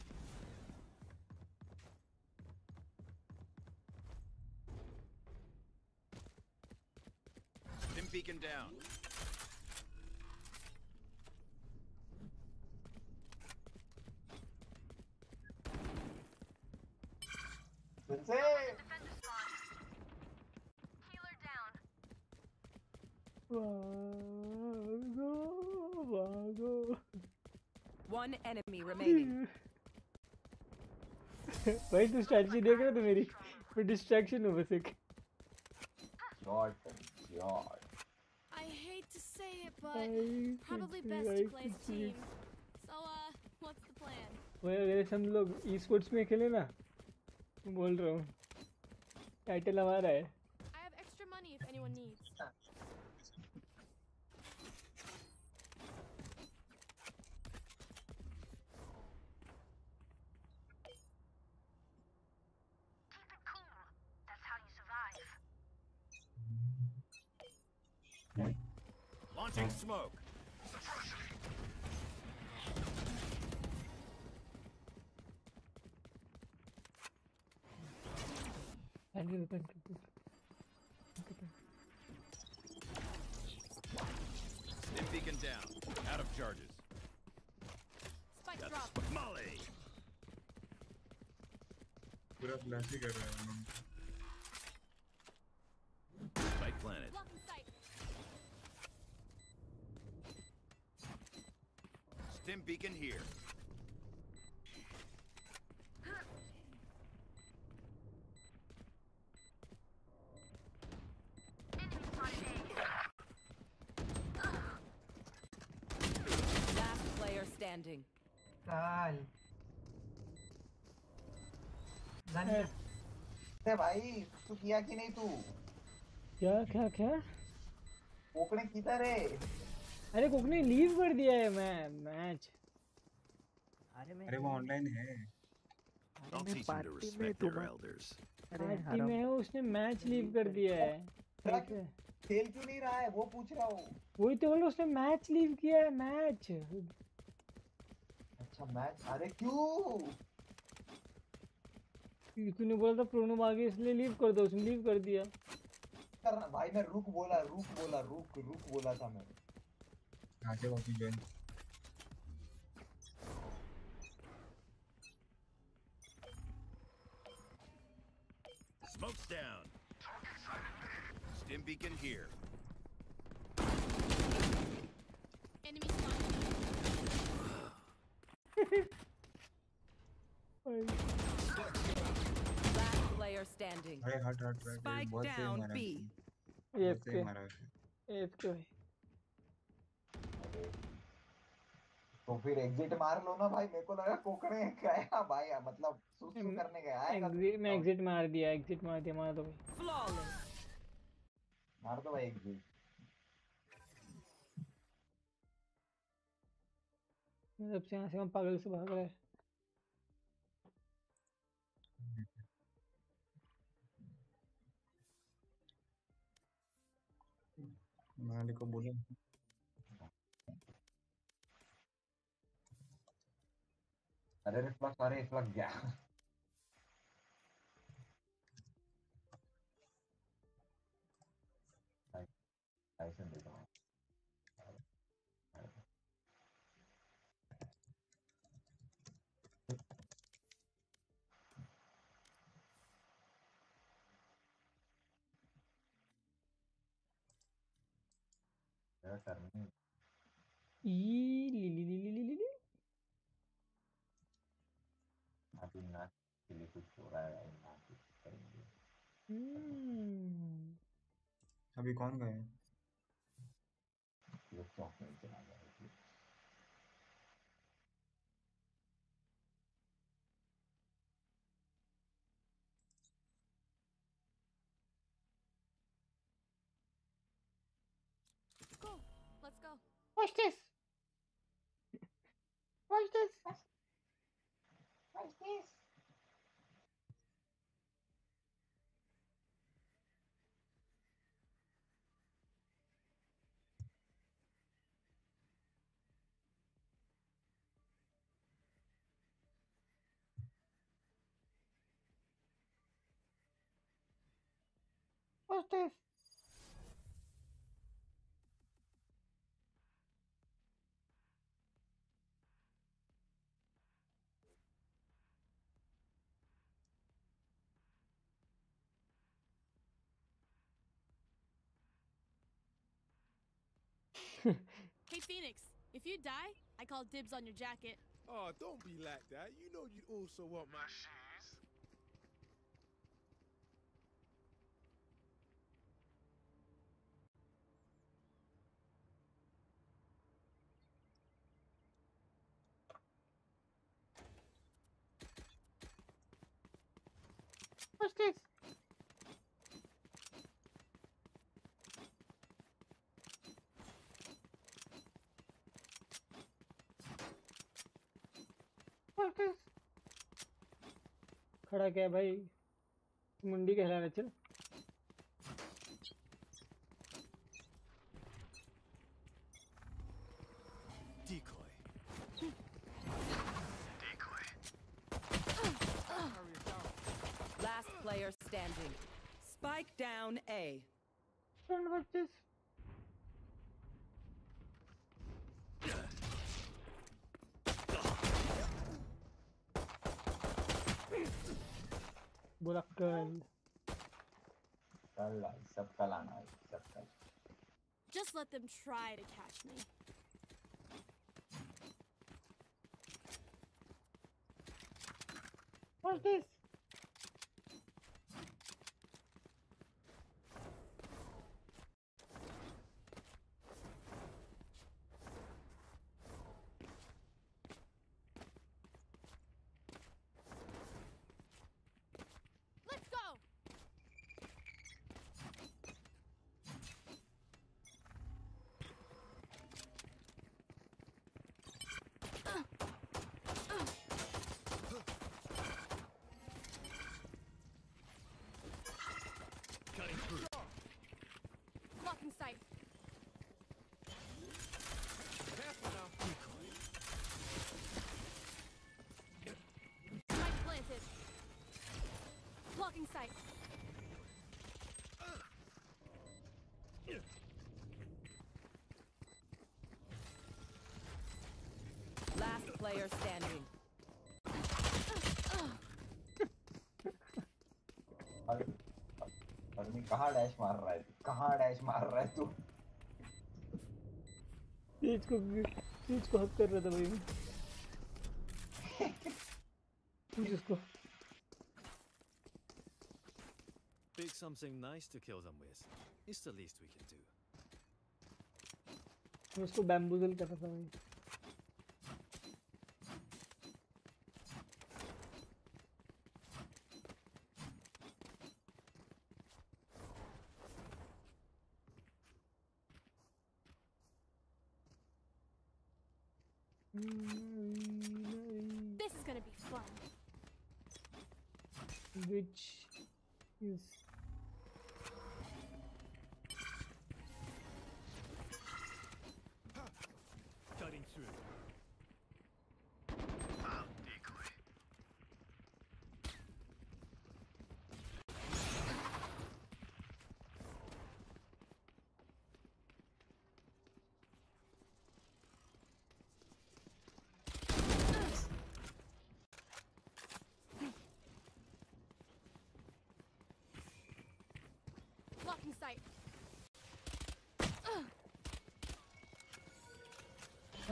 Stim beacon down. फिर से भागो भागो One enemy remaining. भाई तू स्ट्रेटजी देख रहा था मेरी मैं डिस्ट्रैक्शन हूँ बस एक shot shot I hate to say it, but भाई probably कुछ best भाई to play as a कुछ नहीं। team. So, uh, what's the plan? भाई अगर ऐसे हम लोग ई स्पोर्ट्स में खेले ना मैं बोल रहा हूँ टाइटल हमारा है I have extra money if anyone needs. Launching smoke. Thank you, thank you, thank you. Stim beacon down. Out of charges. Spike Got drop. the sp- Molly! पूरा फ्लैश ही कर रहा है उन्होंने Spike planted. Blocking sight. beacon here. Standing. चल gun ए, अरे भाई तू किया कि नहीं तू? क्या क्या क्या? कोकणे किधर है? अरे कुक ने लीव कर दिया है मैं मैच अरे मैं अरे वो ऑनलाइन है। Teach them to respect अरे पार्टी में है उसने मैच लीव कर दिया है। है। खेल क्यों नहीं रहा है? वो पूछ रहा हूँ। वही तो बोल रहा, उसने मैच लीव किया है मैच अच्छा मैच अरे क्यों? तूने बोला था प्रोनो आगे इसलिए लीव कर दो उसने लीव कर दिया। करना भाई मैं रुक बोला रुक बोला रुक रुक बोला था मैं। आगे वापस join Smoke's down. Stim beacon here. Enemy spotted. Last player standing. अरे हट हट हट Spike बहुत सही down मारा B. बहुत सही एफ़ के भाई तो फिर एग्जिट मार लो ना भाई मेरे को लगा कोकणे गया भाई मतलब सुसु करने गया एग्जिट मैं एग्जिट मार दिया एग्जिट मार दिया मार दो भाई. मार दो भाई एग्जिट जब से यहाँ से हम पागल से भाग रहा है। मालिक को बोलो अरे रिफ्लक्स अरे रिफ्लक्स गया लाइसेंस देता मेरा करनी ई ली ली ली ली ली ली ली अभी नाच के लिए कुछ हो रहा है नाच करेंगे हम्म, अभी कौन गए ये चौक में Watch this. Watch this. What's this? Watch this. Hey, Phoenix. If you die, I call dibs on your jacket. Oh, don't be like that. You know you'd also want my shoes. खड़ा क्या है भाई। मुंडी कहला रहा चल let them try to catch me. What's this? player standing. और और मैं कहाँ डैश मार रहा है कहाँ डैश मार रहा है तू तेज को तेज को हक कर रहा था भाई मैं पूछ उसको Pick something nice to kill them with. It's the least we can do. मैं उसको बैम्बूजल कर रहा था भाई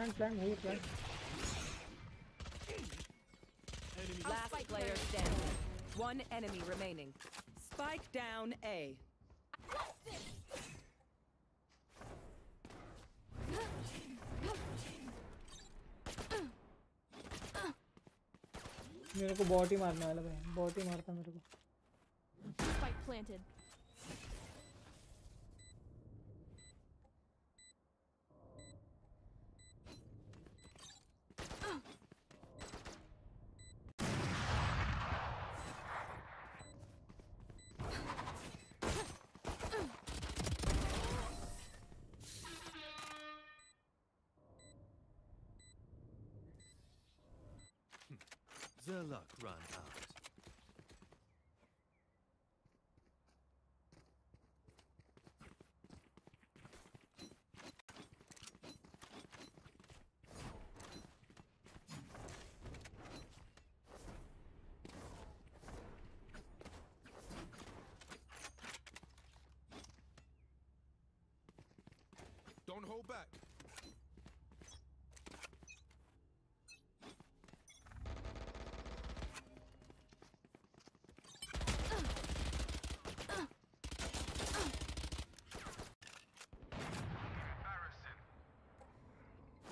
plant plant भाई plant Enemy. Last spike player player. standing. One enemy remaining. Spike down A. मेरे को बॉट ही मारने वाला भाई बॉट ही मारता मेरे को Spike planted.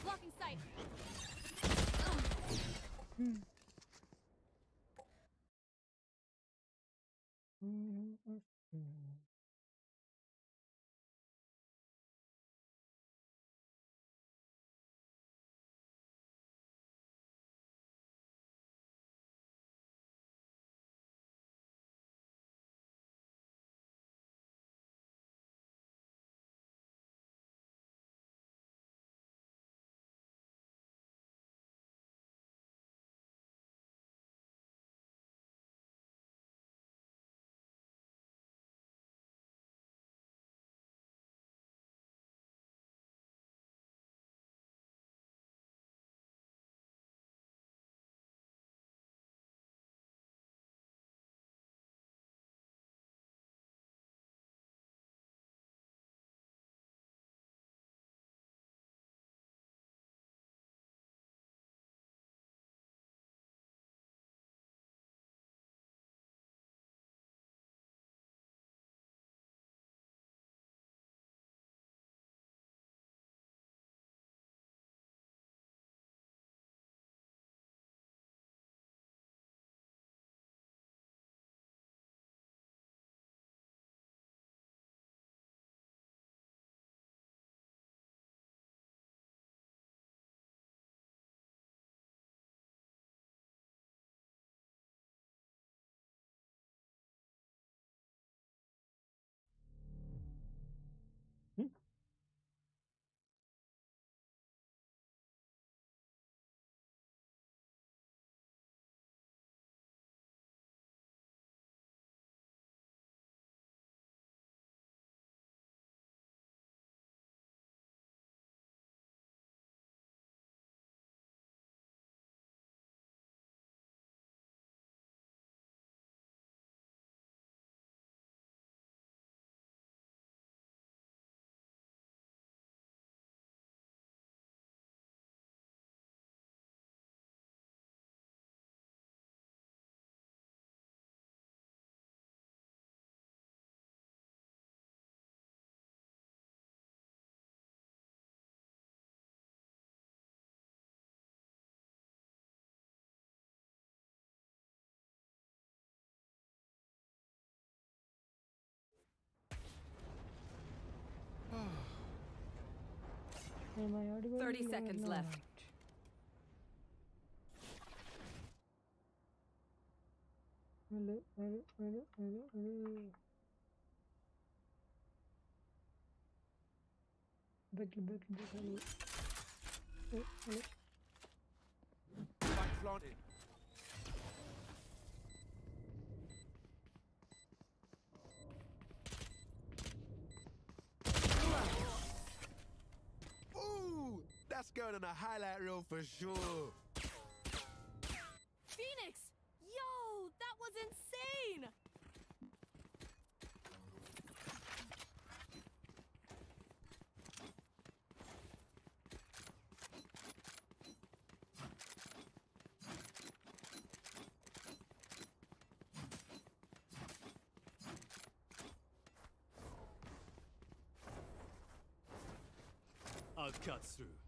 Blocking sight. Hmm. Am I audible? 30 seconds left. not? Hello, hello, hello, hello, hello. Back, back, back, hello. Oh, hello. Back planted. Ooh, that's going on a highlight reel for sure. Phoenix! Yo, that was insane! I'll cut through.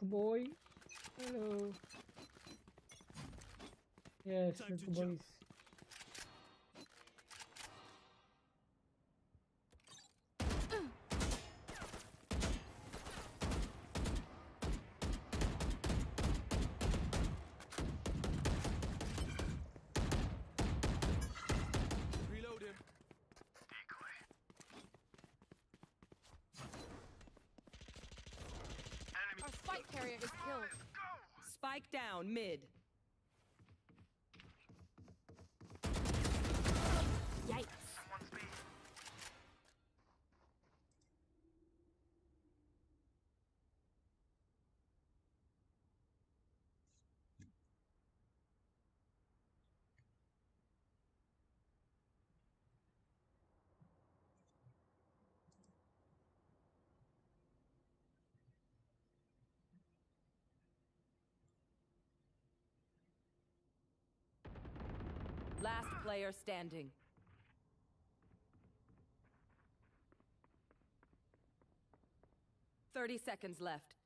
Milk boy. Hello. Yes, Time good boy player standing. Thirty seconds left.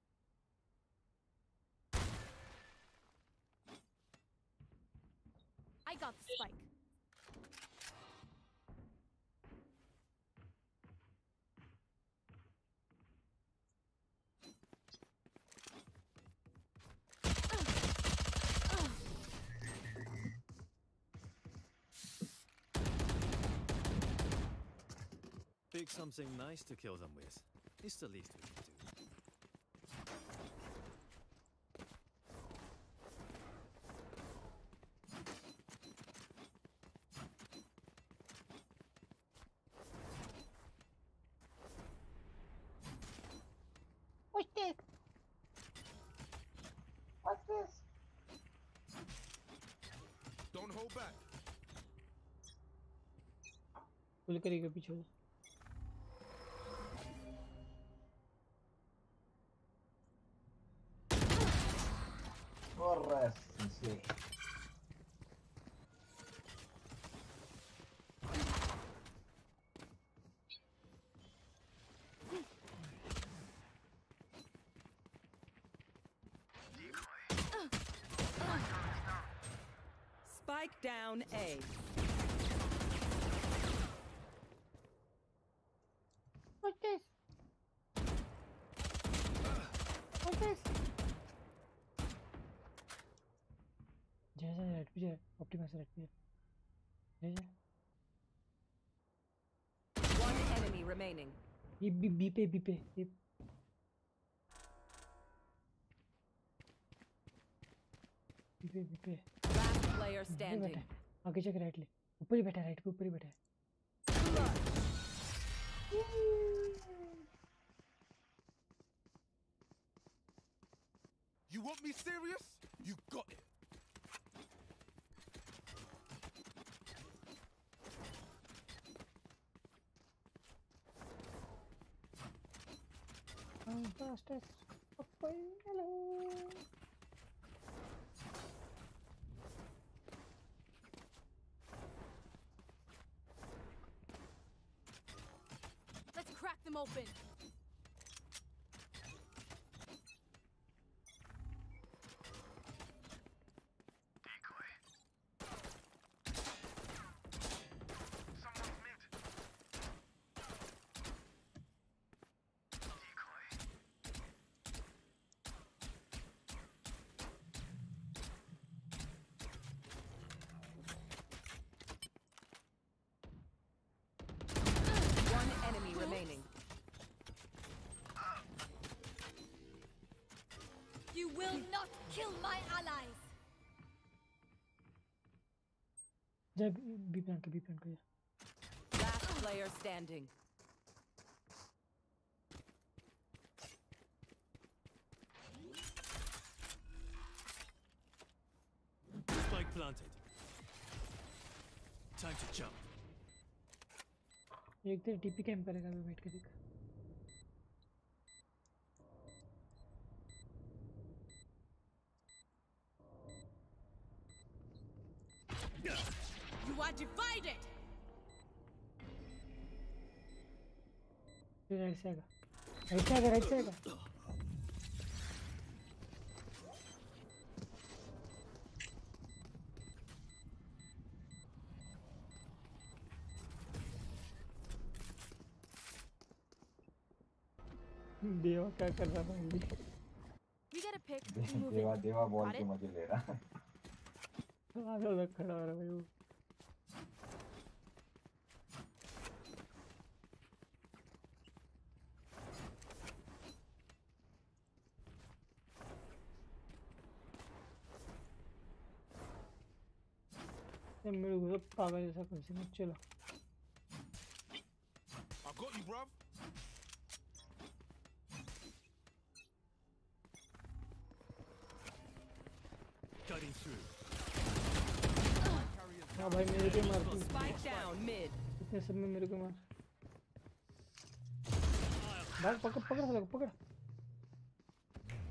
Make something nice to kill them with. It's the least we can do. गोली करेगा पीछे Spike down A. What's this? What's this? जा जा red पे जा Optimus red पे जा जा One enemy remaining. ये बी बी पे बी पे ये बी पे बी पे Last player बी पे standing. बैठा है आगे जाके राइट ले ऊपर ही बैठा है राइट पे ऊपर ही बैठा है You want me serious? You got it. I'm fastest. Hello. him open. B plan के बी प्लान के जा Last player standing. Spike planted. Time to jump. एक तेरे टीपी कैंप करेगा मैं बैठ के देख से आएगा। राइट से आएगा राइट से आएगा। देवा क्या कर रहा था देवा देवा बॉल के मज़े ले रहा आगे वाला खड़ा हो रहा है भाई वो? ये मेरे को सब पागल जैसा कर सी चलो I got you, bruv. Cutting through. हाँ भाई मेरे को मार Spike down mid. इतने सब में मेरे को मार भाग पकड़ पकड़ पकड़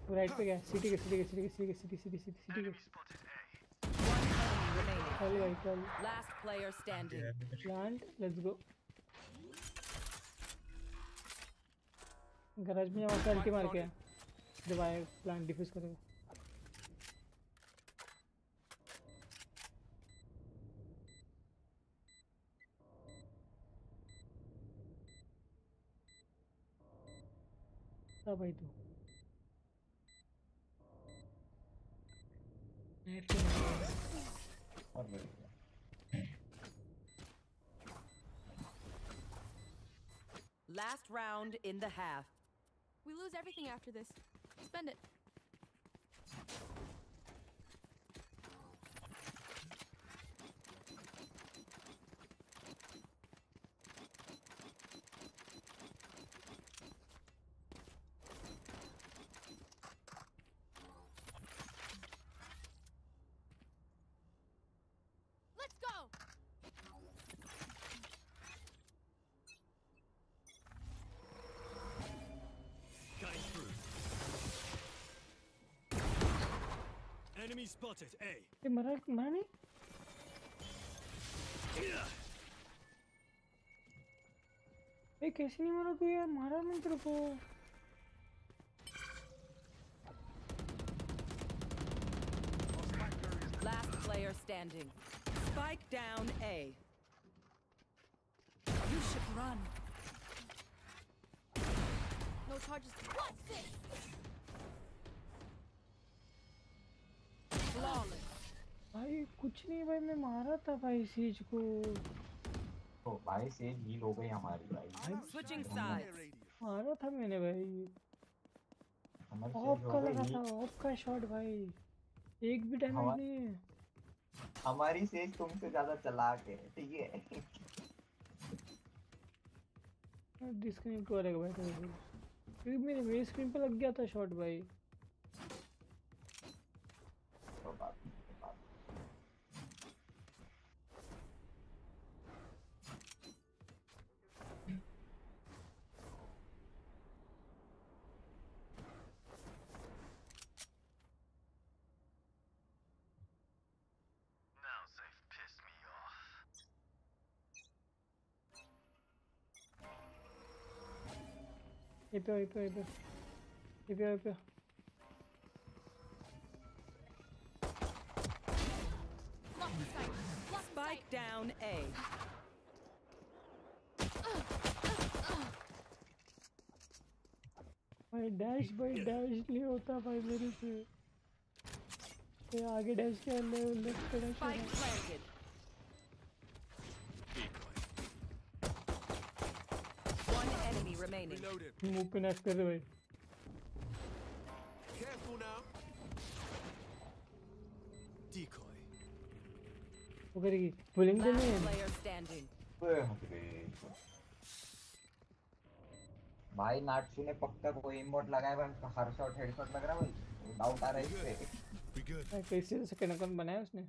वो राइट पे गया सिटी के सिटी के सिटी के सिटी के सिटी सिटी सिटी सिटी के. चल भाई चल Last player standing. Plant let's go garage में से अल्टी मार के। जब आए प्लांट डिफ्यूज करेगा। भाई तू। नेट Last round in the half. We lose everything after this. Spend it. Enemy spotted. A. ये मरा मरा नहीं ए कैसे नहीं मरा तू यार मारा नहीं तेरे को Last player standing. Spike down A. You should run. No charges. What's this? भाई कुछ नहीं भाई मैं मारा था भाई सीज को। तो भाई से हील हो गई हमारी भाई। Switching sides. मारा था मैंने भाई। ऑफ़ का लगा था ऑफ़ का शॉट भाई। एक भी डैमेज नहीं है। हमारी सेज तुमसे ज़्यादा चलाक है ठीक है? डिस्कनेक्ट करेगा भाई थोड़ी देर क्योंकि मेरे मेरे स्क्रीन पे लग गया था शॉट भाई। ये पे ये पे ये पे ये पे ये पे Lock in sight. Lock in Spike down A. भाई डैश भाई डैश नहीं होता भाई मेरे से ये आगे डैश किया ले लेफ़्ट पे dash Spike planted. One enemy remaining. मुँह पे नैश कर दे भाई। Careful now. Decoy. वो करेगी। पुलिंग तो Last player standing. भाई नाटसू ने पक्का कोई इमोट लगाया भाई हर शॉट हेडशॉट लग रहा है भाई। डाउट आ रहा है इस पे। कैसे सेकंड अकाउंट बनाया उसने?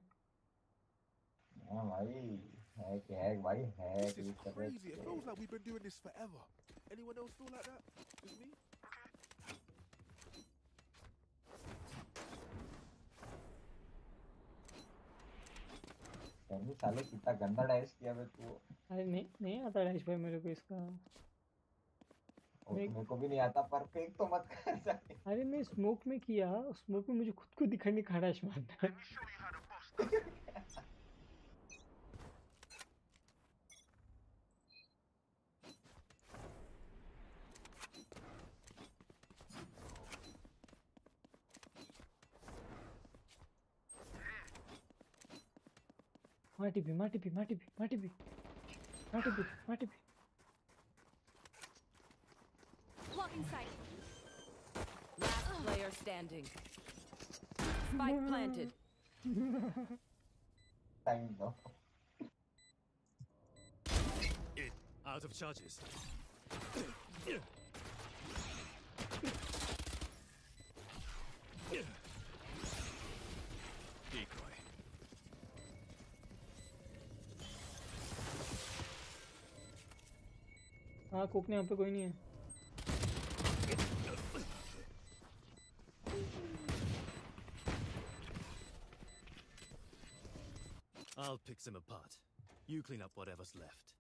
हाँ भाई। हैक हैक भाई hack This is crazy. It feels like we've been doing this forever. Anyone else feel like that? Just me? Saini साले कितना गंदा डैश किया बे तू अरे नहीं नहीं आता डैश भाई मेरे को इसका मैं- मेरे को भी नहीं आता पर फेक तो मत कर साले। अरे मैं स्मोक में किया स्मोक में मुझे खुद को दिखाने का डैश मारना Martibi, Martibi, Martibi, Martibi. Martibi, Martibi. Blocking sight. Last player standing. Spike planted. Bang though. It out of charges. हाँ कोकने यहाँ पे कोई नहीं है I'll pick them apart. You clean up whatever's left.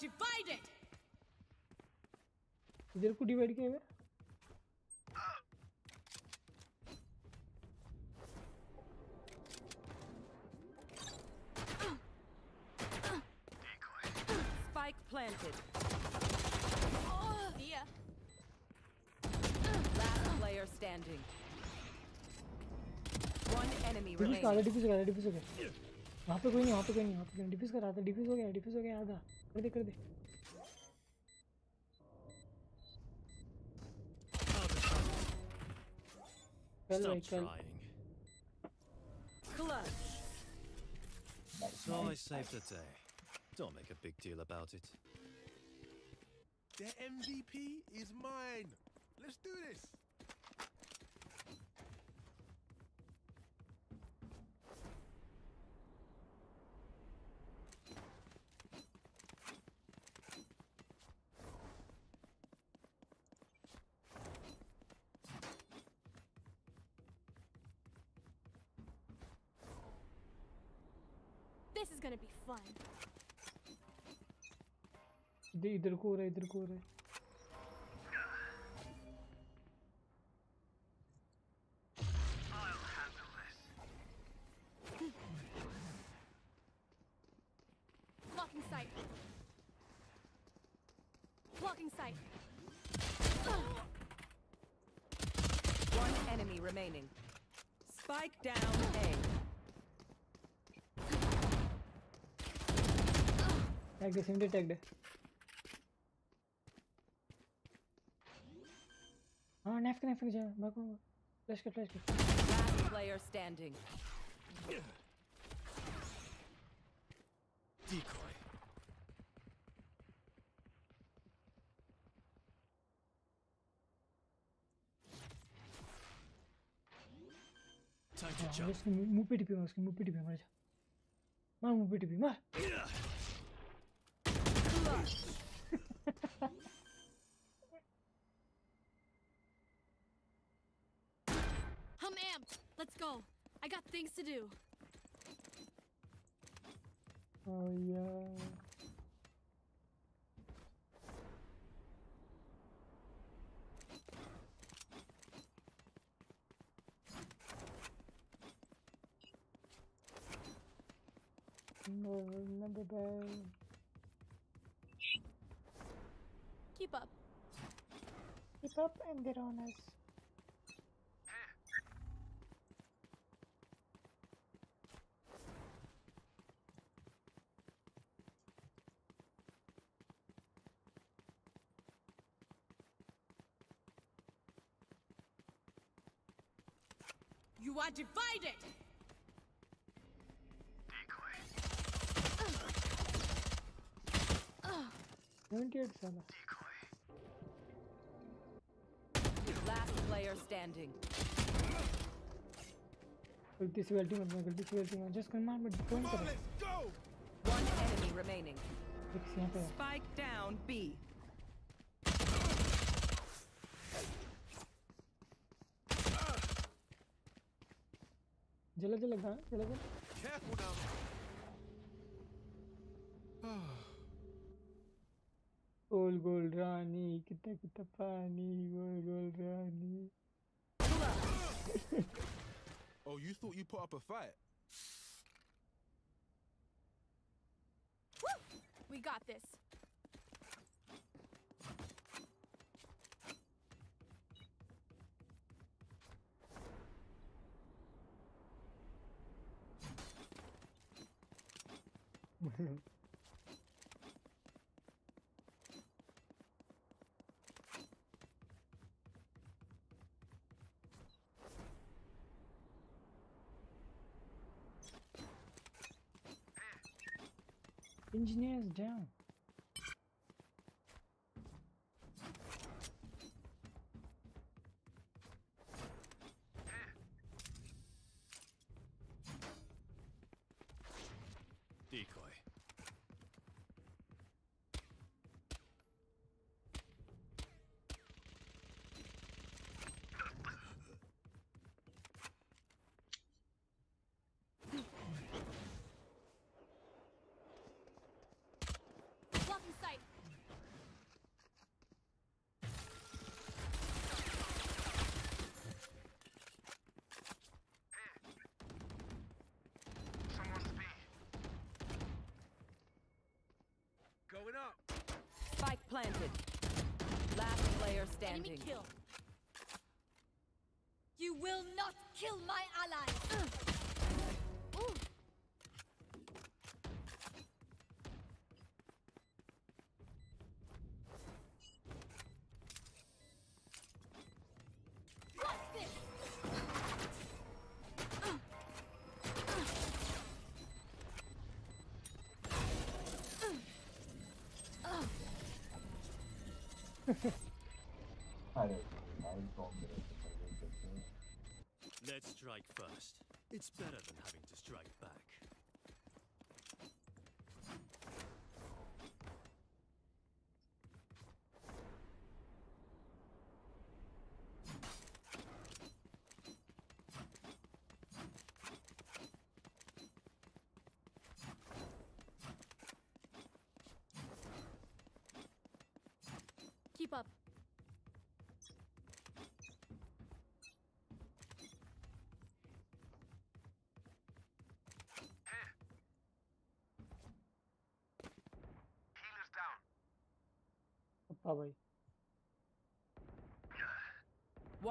Divided. इधर को डिवाइड किया है? Spike planted. See ya. Last player standing. One enemy remaining. Defuse हो गया डिफ्यूज हो पे कोई नहीं वहाँ पे कोई नहीं वहाँ पे कोई कर रहा था डिफ्यूज हो गया डिफ्यूज हो गया आधा कर दे कर दे चल भाई Stop चल trying. Clutch. So I saved the day. Don't make a big deal about it. The MVP is mine. Let's do this. इधर इधर को हो रहा है इधर को हो रहा है Blocking sight. Blocking sight. One enemy remaining. Spike down A. Tag they सिमटे tag दे हाँ नैफ नैफ जा भागो फ्लैश कर फ्लैश कर Last player standing. Decoy. Time to हाँ, jump. उसके मुंह मुंह पे टिपी मार उसके मुंह पे टिपी मार जा मार मुंह पे टिपी मार are divided. Seventy-eight साला. Last player standing. गलती से गलती मत मार गलती से गलती मत जस्ट कर मार बट डोंट कर Let's go. One enemy remaining. एक यहाँ पे है. Spike down B. जला जला गा जला जला Careful now. गोल गोल रानी कितना कितना पानी गोल गोल रानी Oh, you thought you put up a fight? We got this. engineers down Decoy. Blocking sight. Going up. Spike planted. Last player Enemy standing. kill. You will not kill my ally. Let's strike first. It's better than having to strike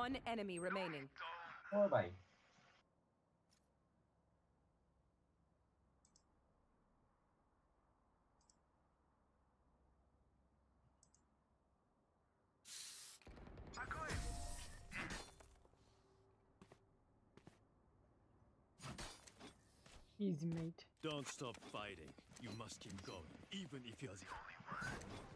One enemy remaining. Four mate. Don't stop fighting. You must keep going, even if you're the only one.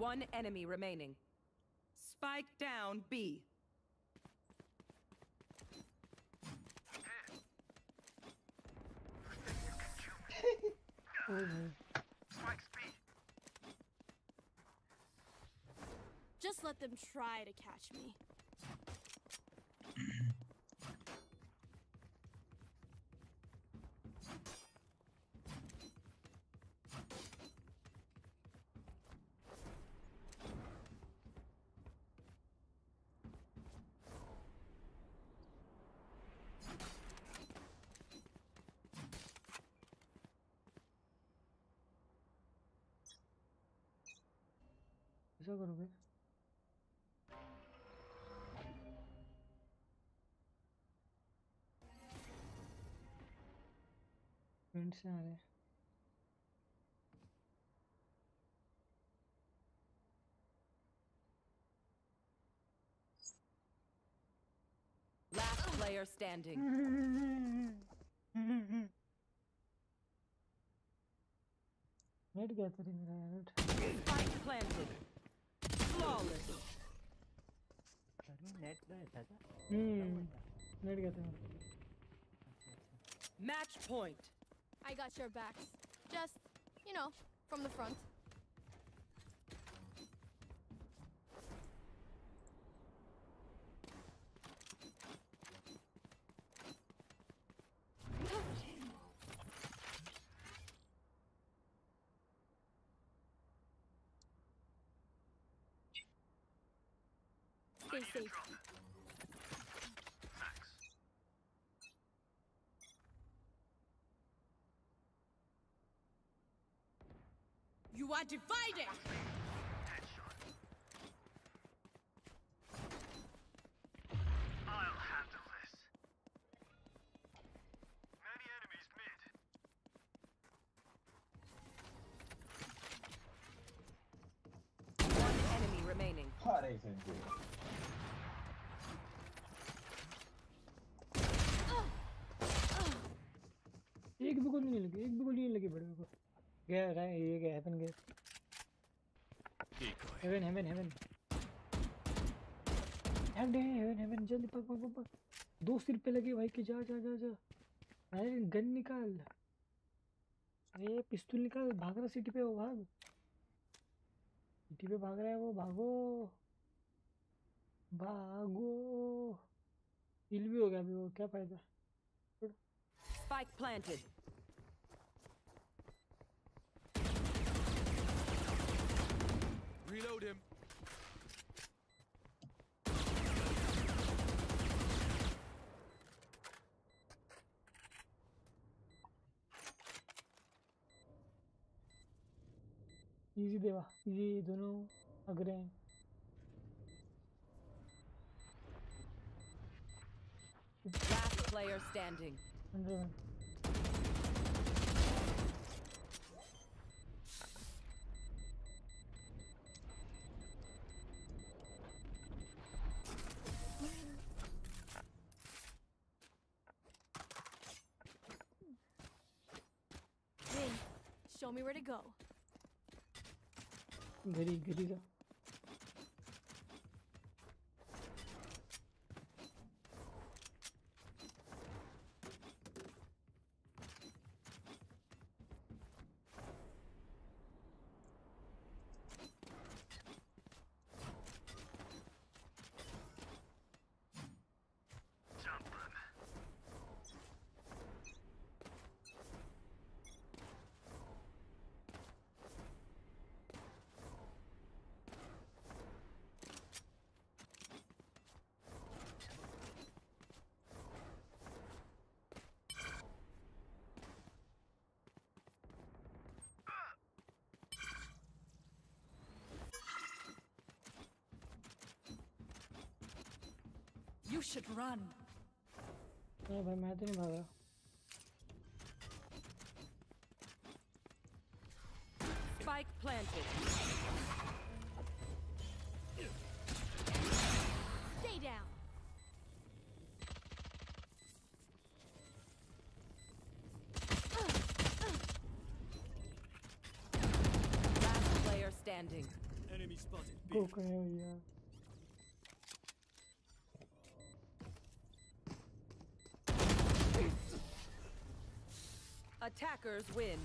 One enemy remaining. Spike down oh, B. Just let them try to catch me. Friend से आ रहे हैं Last player standing. Net गया तेरी मेरा यार नेट Spike planted. Flawless. नेट गया था क्या हम्म नेट गया था मेरा Match point. I got your backs. Just, you know, from the front. Stay safe. You are divided. I'll handle this. Many enemies mid. One enemy remaining. अरे संजय एक भी गोली नहीं लगी एक भी गोली नहीं लगी बड़े को गया रहा है ये गया हेवन गया. Haven Haven Haven Haven Haven Haven जल्दी पक पक पक पक। दो सिर पे लगे भाई के जा जा जा जा। अरे गन निकाल। अरे पिस्तूल निकाल भाग रहा सिटी पे वो भाग। सिटी पे भाग रहा है वो भागो। भागो। हिल भी हो गया अभी वो क्या फ़ायदा? Spike planted. Reload him. Easy देवा इजी दोनों अग्रे हैं Last player standing. Tell me where to go. should run. अरे भाई मैं तो नहीं भागा Spike planted. Stay down. Last player standing. Enemy spotted. Attackers win.